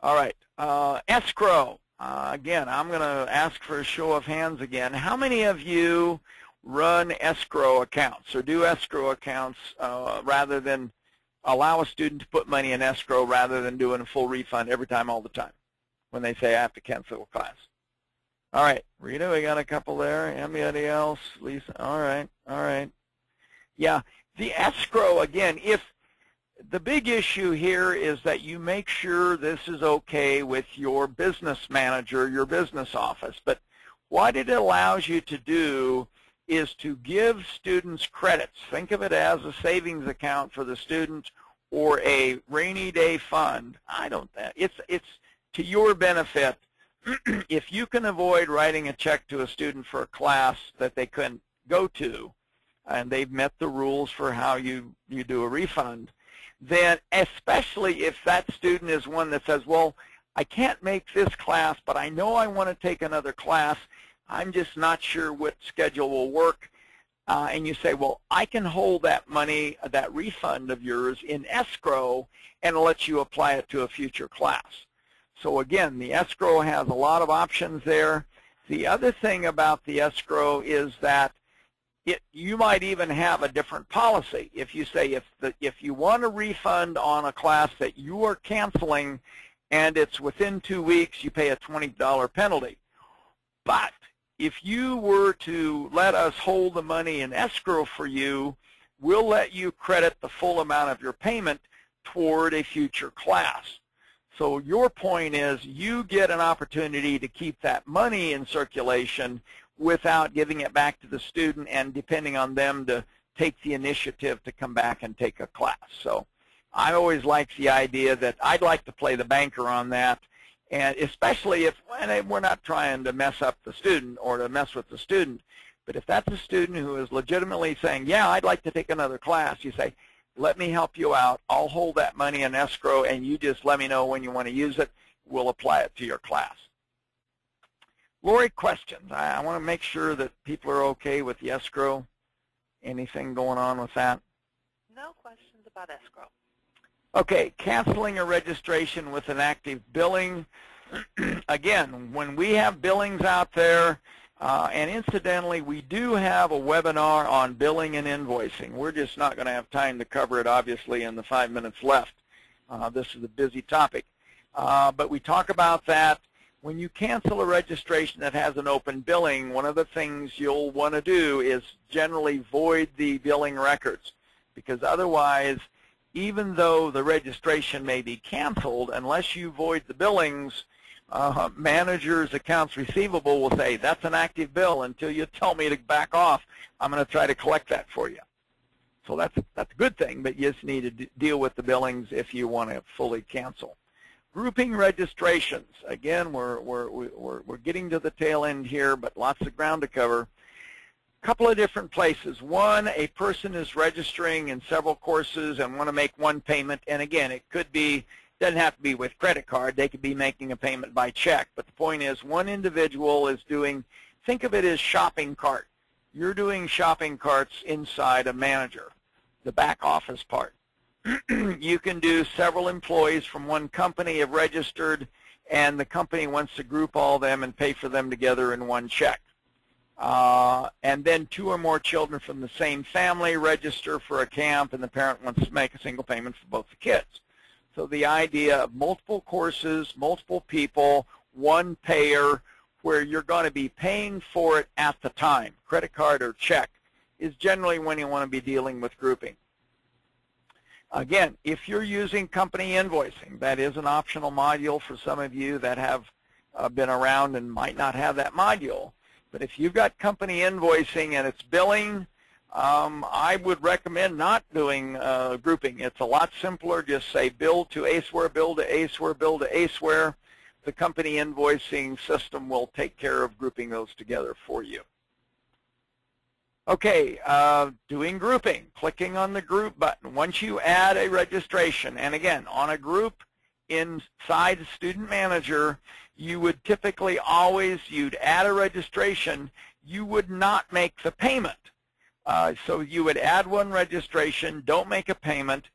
Speaker 1: All right, uh, escrow. Uh, again, I'm going to ask for a show of hands again. How many of you run escrow accounts or do escrow accounts uh, rather than allow a student to put money in escrow rather than doing a full refund every time all the time when they say I have to cancel a class. All right, Rita, we got a couple there. Anybody else? Lisa, all right, all right. Yeah, the escrow, again, if the big issue here is that you make sure this is okay with your business manager, your business office. But what it allows you to do is to give students credits. Think of it as a savings account for the student or a rainy day fund. I don't, it's, it's to your benefit. if you can avoid writing a check to a student for a class that they couldn't go to, and they've met the rules for how you, you do a refund, then especially if that student is one that says, well, I can't make this class, but I know I want to take another class, I'm just not sure what schedule will work. Uh, and you say, well, I can hold that money, that refund of yours in escrow and let you apply it to a future class. So again, the escrow has a lot of options there. The other thing about the escrow is that it, you might even have a different policy. If you say if, the, if you want a refund on a class that you are canceling and it's within two weeks, you pay a $20 penalty. But if you were to let us hold the money in escrow for you, we'll let you credit the full amount of your payment toward a future class. So your point is you get an opportunity to keep that money in circulation without giving it back to the student and depending on them to take the initiative to come back and take a class. So I always like the idea that I'd like to play the banker on that and especially if and we're not trying to mess up the student or to mess with the student, but if that's a student who is legitimately saying, yeah, I'd like to take another class, you say, let me help you out. I'll hold that money in escrow, and you just let me know when you want to use it. We'll apply it to your class. Lori, questions. I, I want to make sure that people are okay with the escrow. Anything going on with that?
Speaker 2: No questions about escrow.
Speaker 1: Okay, canceling a registration with an active billing. Again, when we have billings out there, uh, and incidentally, we do have a webinar on billing and invoicing. We're just not going to have time to cover it, obviously, in the five minutes left. Uh, this is a busy topic. Uh, but we talk about that. when you cancel a registration that has an open billing, one of the things you'll want to do is generally void the billing records because otherwise, even though the registration may be canceled, unless you void the billings, uh, managers accounts receivable will say, that's an active bill. Until you tell me to back off, I'm going to try to collect that for you. So that's, that's a good thing, but you just need to deal with the billings if you want to fully cancel. Grouping registrations. Again, we're, we're, we're, we're getting to the tail end here, but lots of ground to cover. Couple of different places. One, a person is registering in several courses and want to make one payment. And again, it could be, doesn't have to be with credit card. They could be making a payment by check. But the point is, one individual is doing, think of it as shopping cart. You're doing shopping carts inside a manager, the back office part. you can do several employees from one company have registered and the company wants to group all them and pay for them together in one check. Uh, and then two or more children from the same family register for a camp and the parent wants to make a single payment for both the kids. So the idea of multiple courses, multiple people, one payer, where you're going to be paying for it at the time, credit card or check, is generally when you want to be dealing with grouping. Again, if you're using company invoicing, that is an optional module for some of you that have uh, been around and might not have that module. But if you've got company invoicing and it's billing, um, I would recommend not doing uh, grouping. It's a lot simpler. Just say bill to ACEware, bill to ACEware, bill to ACEware. The company invoicing system will take care of grouping those together for you. Okay, uh, doing grouping, clicking on the group button. Once you add a registration, and again, on a group inside Student Manager, you would typically always, you'd add a registration, you would not make the payment. Uh, so you would add one registration, don't make a payment,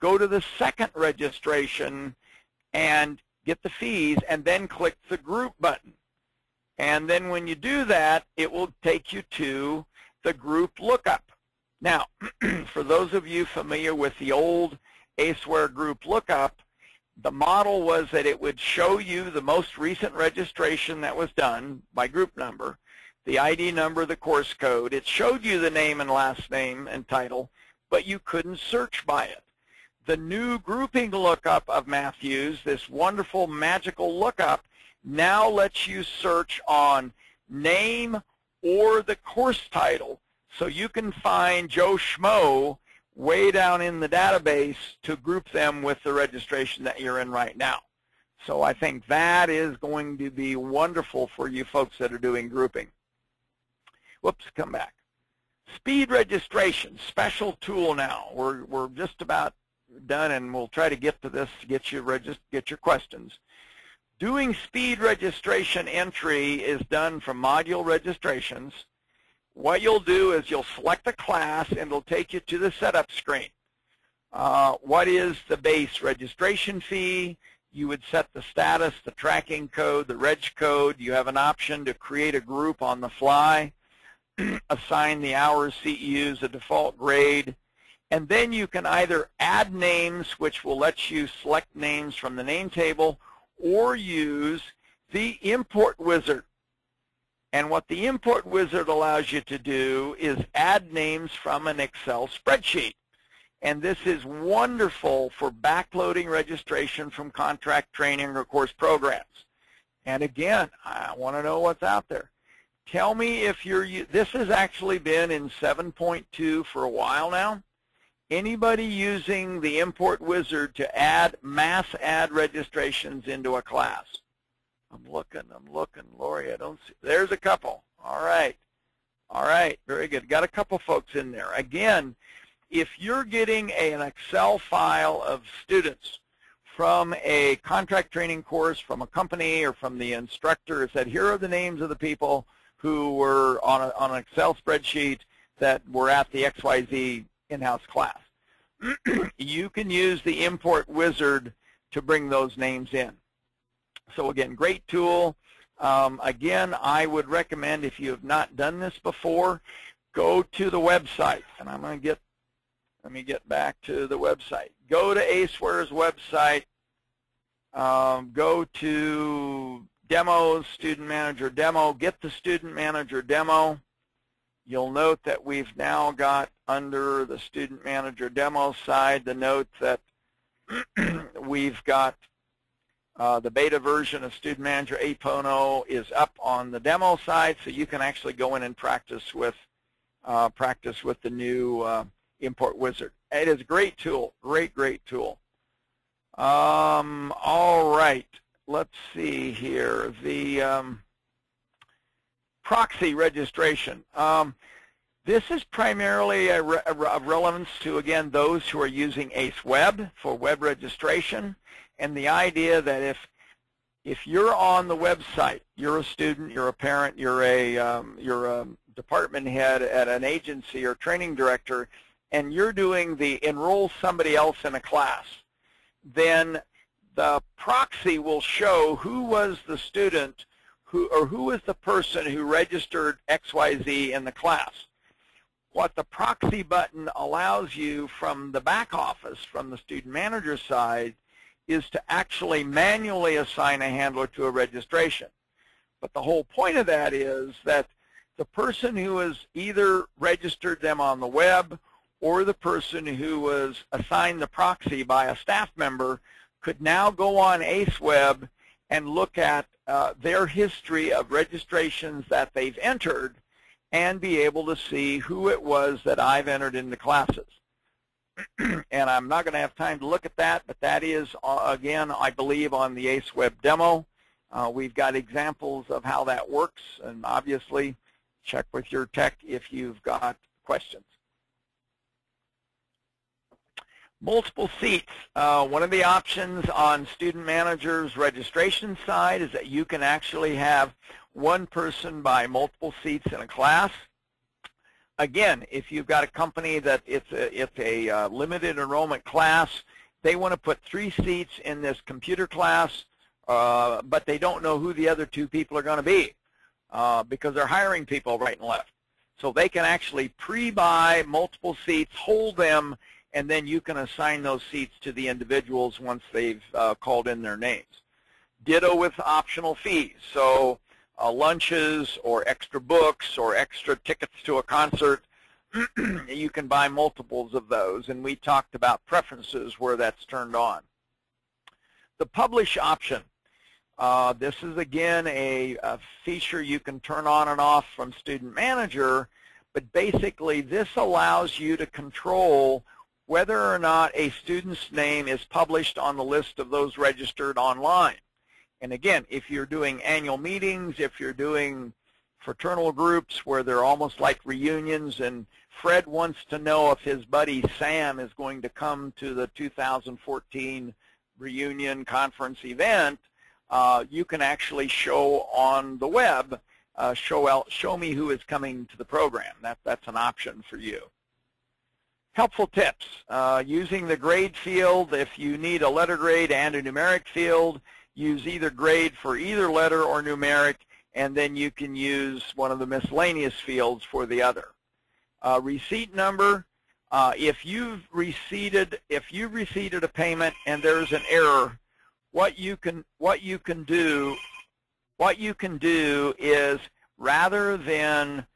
Speaker 1: go to the second registration and get the fees, and then click the group button. And then when you do that, it will take you to the group lookup. Now, for those of you familiar with the old ACEware group lookup, the model was that it would show you the most recent registration that was done by group number, the ID number, the course code. It showed you the name and last name and title, but you couldn't search by it. The new grouping lookup of Matthews, this wonderful magical lookup, now lets you search on name, or the course title. So you can find Joe Schmo way down in the database to group them with the registration that you're in right now. So I think that is going to be wonderful for you folks that are doing grouping. Whoops, come back. Speed registration, special tool now. We're, we're just about done and we'll try to get to this to get you get your questions. Doing speed registration entry is done from module registrations. What you'll do is you'll select a class and it'll take you to the setup screen. Uh, what is the base registration fee? You would set the status, the tracking code, the reg code. You have an option to create a group on the fly, assign the hours CEUs a default grade, and then you can either add names, which will let you select names from the name table, or use the import wizard. And what the import wizard allows you to do is add names from an Excel spreadsheet. And this is wonderful for backloading registration from contract training or course programs. And again, I want to know what's out there. Tell me if you're, this has actually been in 7.2 for a while now anybody using the import wizard to add mass add registrations into a class? I'm looking, I'm looking, Lori, I don't see, there's a couple. All right, all right, very good. Got a couple folks in there. Again, if you're getting a, an Excel file of students from a contract training course from a company or from the instructor said, here are the names of the people who were on, a, on an Excel spreadsheet that were at the XYZ in-house class. you can use the import wizard to bring those names in. So again, great tool. Um, again, I would recommend if you have not done this before, go to the website. And I'm going to get, let me get back to the website. Go to ACEware's website. Um, go to demos, student manager demo, get the student manager demo. You'll note that we've now got under the student manager demo side the note that we've got uh, the beta version of Student Manager 8.0 is up on the demo side, so you can actually go in and practice with uh, practice with the new uh, import wizard. It is a great tool, great, great tool. Um, all right, let's see here. The um, proxy registration. Um, this is primarily a, re a relevance to, again, those who are using ACE Web for web registration and the idea that if if you're on the website, you're a student, you're a parent, you're a um, you're a department head at an agency or training director, and you're doing the enroll somebody else in a class, then the proxy will show who was the student who or who was the person who registered XYZ in the class. What the proxy button allows you from the back office, from the student manager side, is to actually manually assign a handler to a registration. But the whole point of that is that the person who has either registered them on the web or the person who was assigned the proxy by a staff member could now go on AceWeb and look at uh, their history of registrations that they've entered and be able to see who it was that I've entered into classes. and I'm not going to have time to look at that, but that is, uh, again, I believe on the AceWeb demo. Uh, we've got examples of how that works, and obviously check with your tech if you've got questions. Multiple seats. Uh, one of the options on Student Manager's registration side is that you can actually have one person buy multiple seats in a class. Again, if you've got a company that it's a, it's a uh, limited enrollment class, they want to put three seats in this computer class, uh, but they don't know who the other two people are going to be uh, because they're hiring people right and left. So they can actually pre-buy multiple seats, hold them, and then you can assign those seats to the individuals once they've uh, called in their names. Ditto with optional fees. So uh, lunches or extra books or extra tickets to a concert, you can buy multiples of those. And we talked about preferences where that's turned on. The publish option. Uh, this is, again, a, a feature you can turn on and off from Student Manager, but basically this allows you to control whether or not a student's name is published on the list of those registered online. And again, if you're doing annual meetings, if you're doing fraternal groups where they're almost like reunions and Fred wants to know if his buddy Sam is going to come to the 2014 reunion conference event, uh, you can actually show on the web, uh, show, out, show me who is coming to the program. That, that's an option for you. Helpful tips. Uh, using the grade field, if you need a letter grade and a numeric field, use either grade for either letter or numeric, and then you can use one of the miscellaneous fields for the other. Uh, receipt number, uh, if you've receipted if you've receipted a payment and there's an error, what you can what you can do what you can do is rather than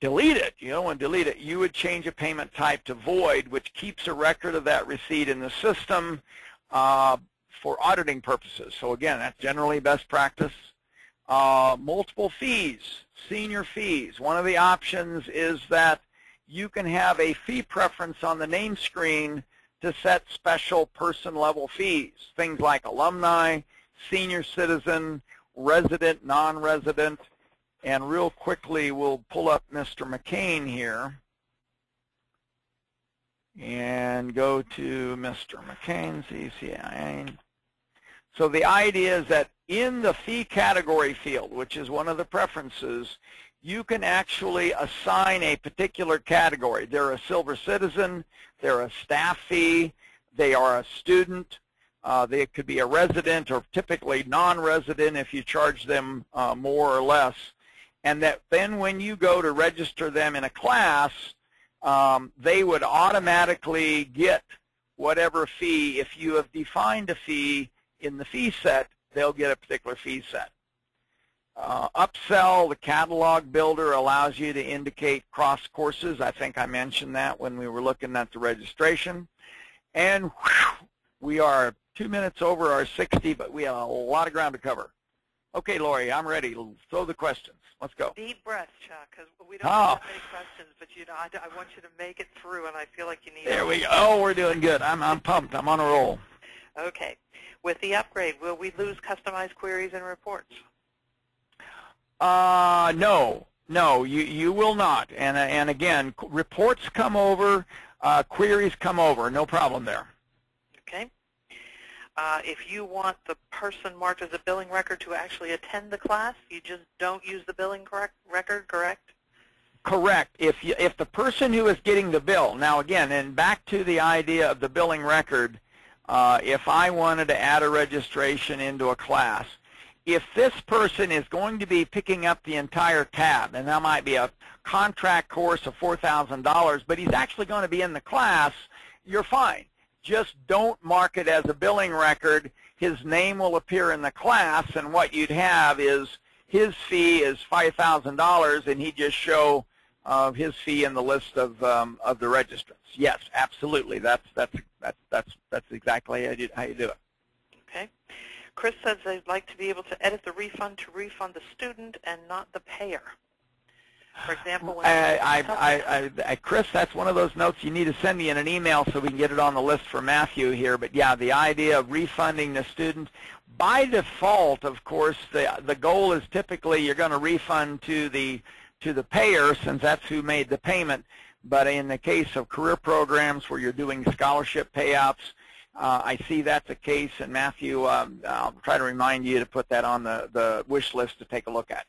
Speaker 1: delete it. You want to delete it. You would change a payment type to void, which keeps a record of that receipt in the system uh, for auditing purposes. So again, that's generally best practice. Uh, multiple fees, senior fees. One of the options is that you can have a fee preference on the name screen to set special person level fees, things like alumni, senior citizen, resident, non-resident, and real quickly, we'll pull up Mr. McCain here and go to Mr. McCain's ECIA. So the idea is that in the fee category field, which is one of the preferences, you can actually assign a particular category. They're a silver citizen, they're a staff fee, they are a student, uh, they could be a resident or typically non-resident if you charge them uh, more or less and that then when you go to register them in a class, um, they would automatically get whatever fee if you have defined a fee in the fee set they'll get a particular fee set. Uh, upsell, the catalog builder allows you to indicate cross courses. I think I mentioned that when we were looking at the registration. And whew, we are two minutes over our 60, but we have a lot of ground to cover. Okay, Lori, I'm ready. Throw the questions. Let's go.
Speaker 2: Deep breath, Chuck, because we don't
Speaker 1: Oh.
Speaker 2: have many questions, but you know, I, I want you to make it through, and I feel like you need
Speaker 1: There we go. Oh, we're doing good. I'm, I'm pumped. I'm on a roll.
Speaker 2: Okay. With the upgrade, will we lose customized queries and reports?
Speaker 1: Uh, no, no, you, you will not. And, uh, and again, reports come over, uh, queries come over. No problem there.
Speaker 2: Okay. Uh, if you want the person marked as a billing record to actually attend the class, you just don't use the billing correct, record, correct?
Speaker 1: Correct. If you, if the person who is getting the bill, now again, and back to the idea of the billing record, uh, if I wanted to add a registration into a class, if this person is going to be picking up the entire tab, and that might be a contract course of $4,000, but he's actually going to be in the class, you're fine. Just don't mark it as a billing record. His name will appear in the class, and what you'd have is his fee is $5,000, and he'd just show uh, his fee in the list of um, of the registrants. Yes, absolutely. That's that's that's that's that's exactly how you, how you do it.
Speaker 2: Okay. Chris says they'd like to be able to edit the refund to refund the student and not the payer. For example, when
Speaker 1: I, I, I, I, I, Chris, that's one of those notes you need to send me in an email so we can get it on the list for Matthew here. But yeah, the idea of refunding the student, by default, of course, the the goal is typically you're going to refund to the to the payer since that's who made the payment. But in the case of career programs where you're doing scholarship payouts, uh, I see that's the case. And Matthew, um, I'll try to remind you to put that on the the wish list to take a look at.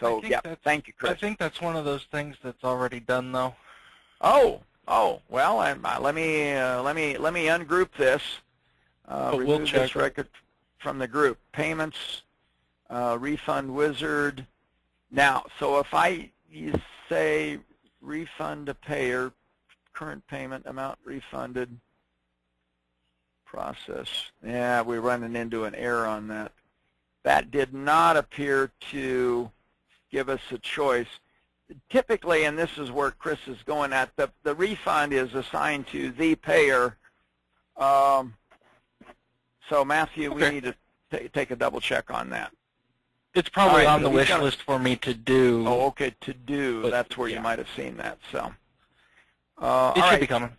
Speaker 1: So yeah, thank you, Chris.
Speaker 3: I think that's one of those things that's already done, though.
Speaker 1: Oh, oh, well, um, uh, let me uh, let me let me ungroup this. Uh,
Speaker 3: But we'll
Speaker 1: remove
Speaker 3: check.
Speaker 1: this record from the group. Payments, uh, refund wizard. Now, so if I you say refund to payer, current payment amount refunded, process. Yeah, we're running into an error on that. That did not appear to give us a choice typically, and this is where Chris is going at, the, the refund is assigned to the payer. Um, so Matthew, we need to take a double check on that.
Speaker 3: It's probably
Speaker 1: All right,
Speaker 3: on
Speaker 1: so
Speaker 3: the wish
Speaker 1: gonna-
Speaker 3: list for me to do.
Speaker 1: Oh, okay, to do.
Speaker 3: But,
Speaker 1: That's where you might have seen that. So, uh,
Speaker 3: it should
Speaker 1: right,
Speaker 3: be coming.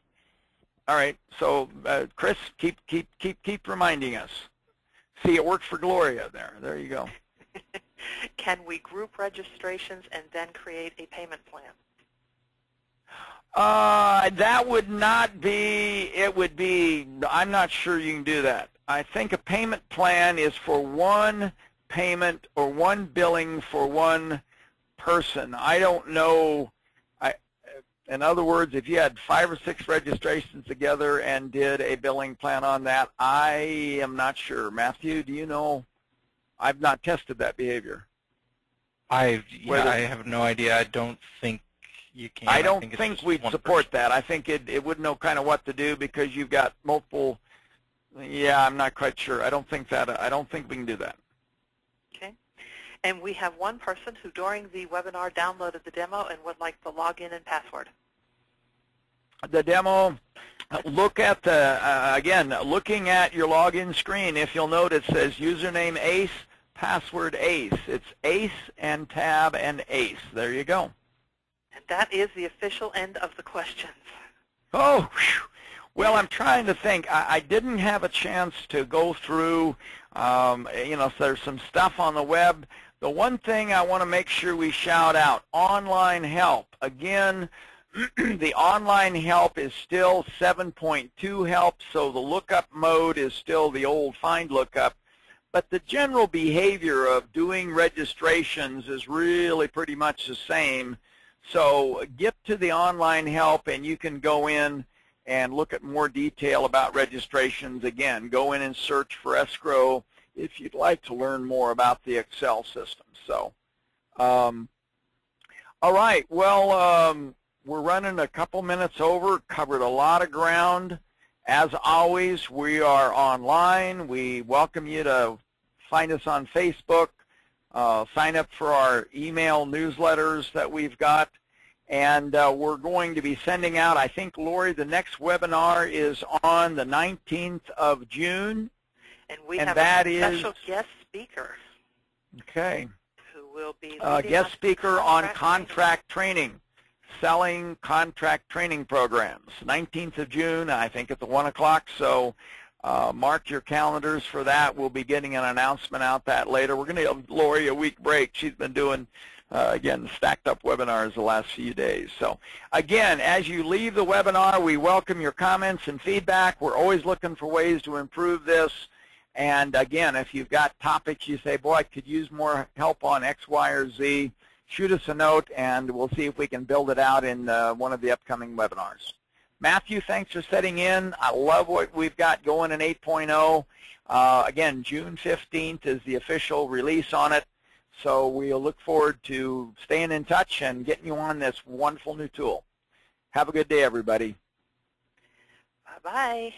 Speaker 1: all right. So, uh, Chris, keep keep keep keep reminding us. See, it worked for Gloria there. There you go.
Speaker 2: can we group registrations and then create a payment plan?
Speaker 1: Uh, that would not be, it would be, I'm not sure you can do that. I think a payment plan is for one payment or one billing for one person. I don't know, I, in other words, if you had five or six registrations together and did a billing plan on that, I am not sure. Matthew, do you know? I've not tested that behavior.
Speaker 3: I yeah, I have no idea. I don't think you can.
Speaker 1: I don't
Speaker 3: it's
Speaker 1: think,
Speaker 3: just
Speaker 1: we'd support
Speaker 3: person.
Speaker 1: that. I think it, it would know kind of what to do because you've got multiple. Yeah, I'm not quite sure. I don't think that. I don't think we can do that.
Speaker 2: And we have one person who during the webinar downloaded the demo and would like the login and password.
Speaker 1: The demo. Look at the uh, again. Looking at your login screen, if you'll note, it says username Ace, password Ace. It's Ace and Tab and Ace. There you go.
Speaker 2: And that is the official end of the questions.
Speaker 1: Oh, whew. well, I'm trying to think. I, I didn't have a chance to go through, um, you know, there's some stuff on the web. The one thing I want to make sure we shout out, online help. Again, the online help is still 7.2 help, so the lookup mode is still the old find lookup. But the general behavior of doing registrations is really pretty much the same. So get to the online help and you can go in and look at more detail about registrations. Again, go in and search for escrow if you'd like to learn more about the Excel system. So, um, all right. Well, um, we're running a couple minutes over, covered a lot of ground. As always, we are online. We welcome you to find us on Facebook, uh, sign up for our email newsletters that we've got. And uh, we're going to be sending out, I think, Lori, the next webinar is on the 19th of June.
Speaker 2: And we
Speaker 1: And
Speaker 2: have
Speaker 1: that
Speaker 2: a
Speaker 1: is-
Speaker 2: special guest speaker
Speaker 1: Okay.
Speaker 2: who will be
Speaker 1: Uh, guest speaker on
Speaker 2: training.
Speaker 1: contract training, selling contract training programs. 19th of June, I think at the 1 o'clock, so uh, mark your calendars for that. We'll be getting an announcement out that later. We're going to give Lori a week break. She's been doing, uh, again, stacked up webinars the last few days. So again, as you leave the webinar, we welcome your comments and feedback. We're always looking for ways to improve this. And again, if you've got topics you say, boy, I could use more help on X, Y, or Z, shoot us a note, and we'll see if we can build it out in uh, one of the upcoming webinars. Matthew, thanks for setting in. I love what we've got going in 8.0. Uh, again, June 15th is the official release on it. So we'll look forward to staying in touch and getting you on this wonderful new tool. Have a good day, everybody.
Speaker 2: Bye-bye.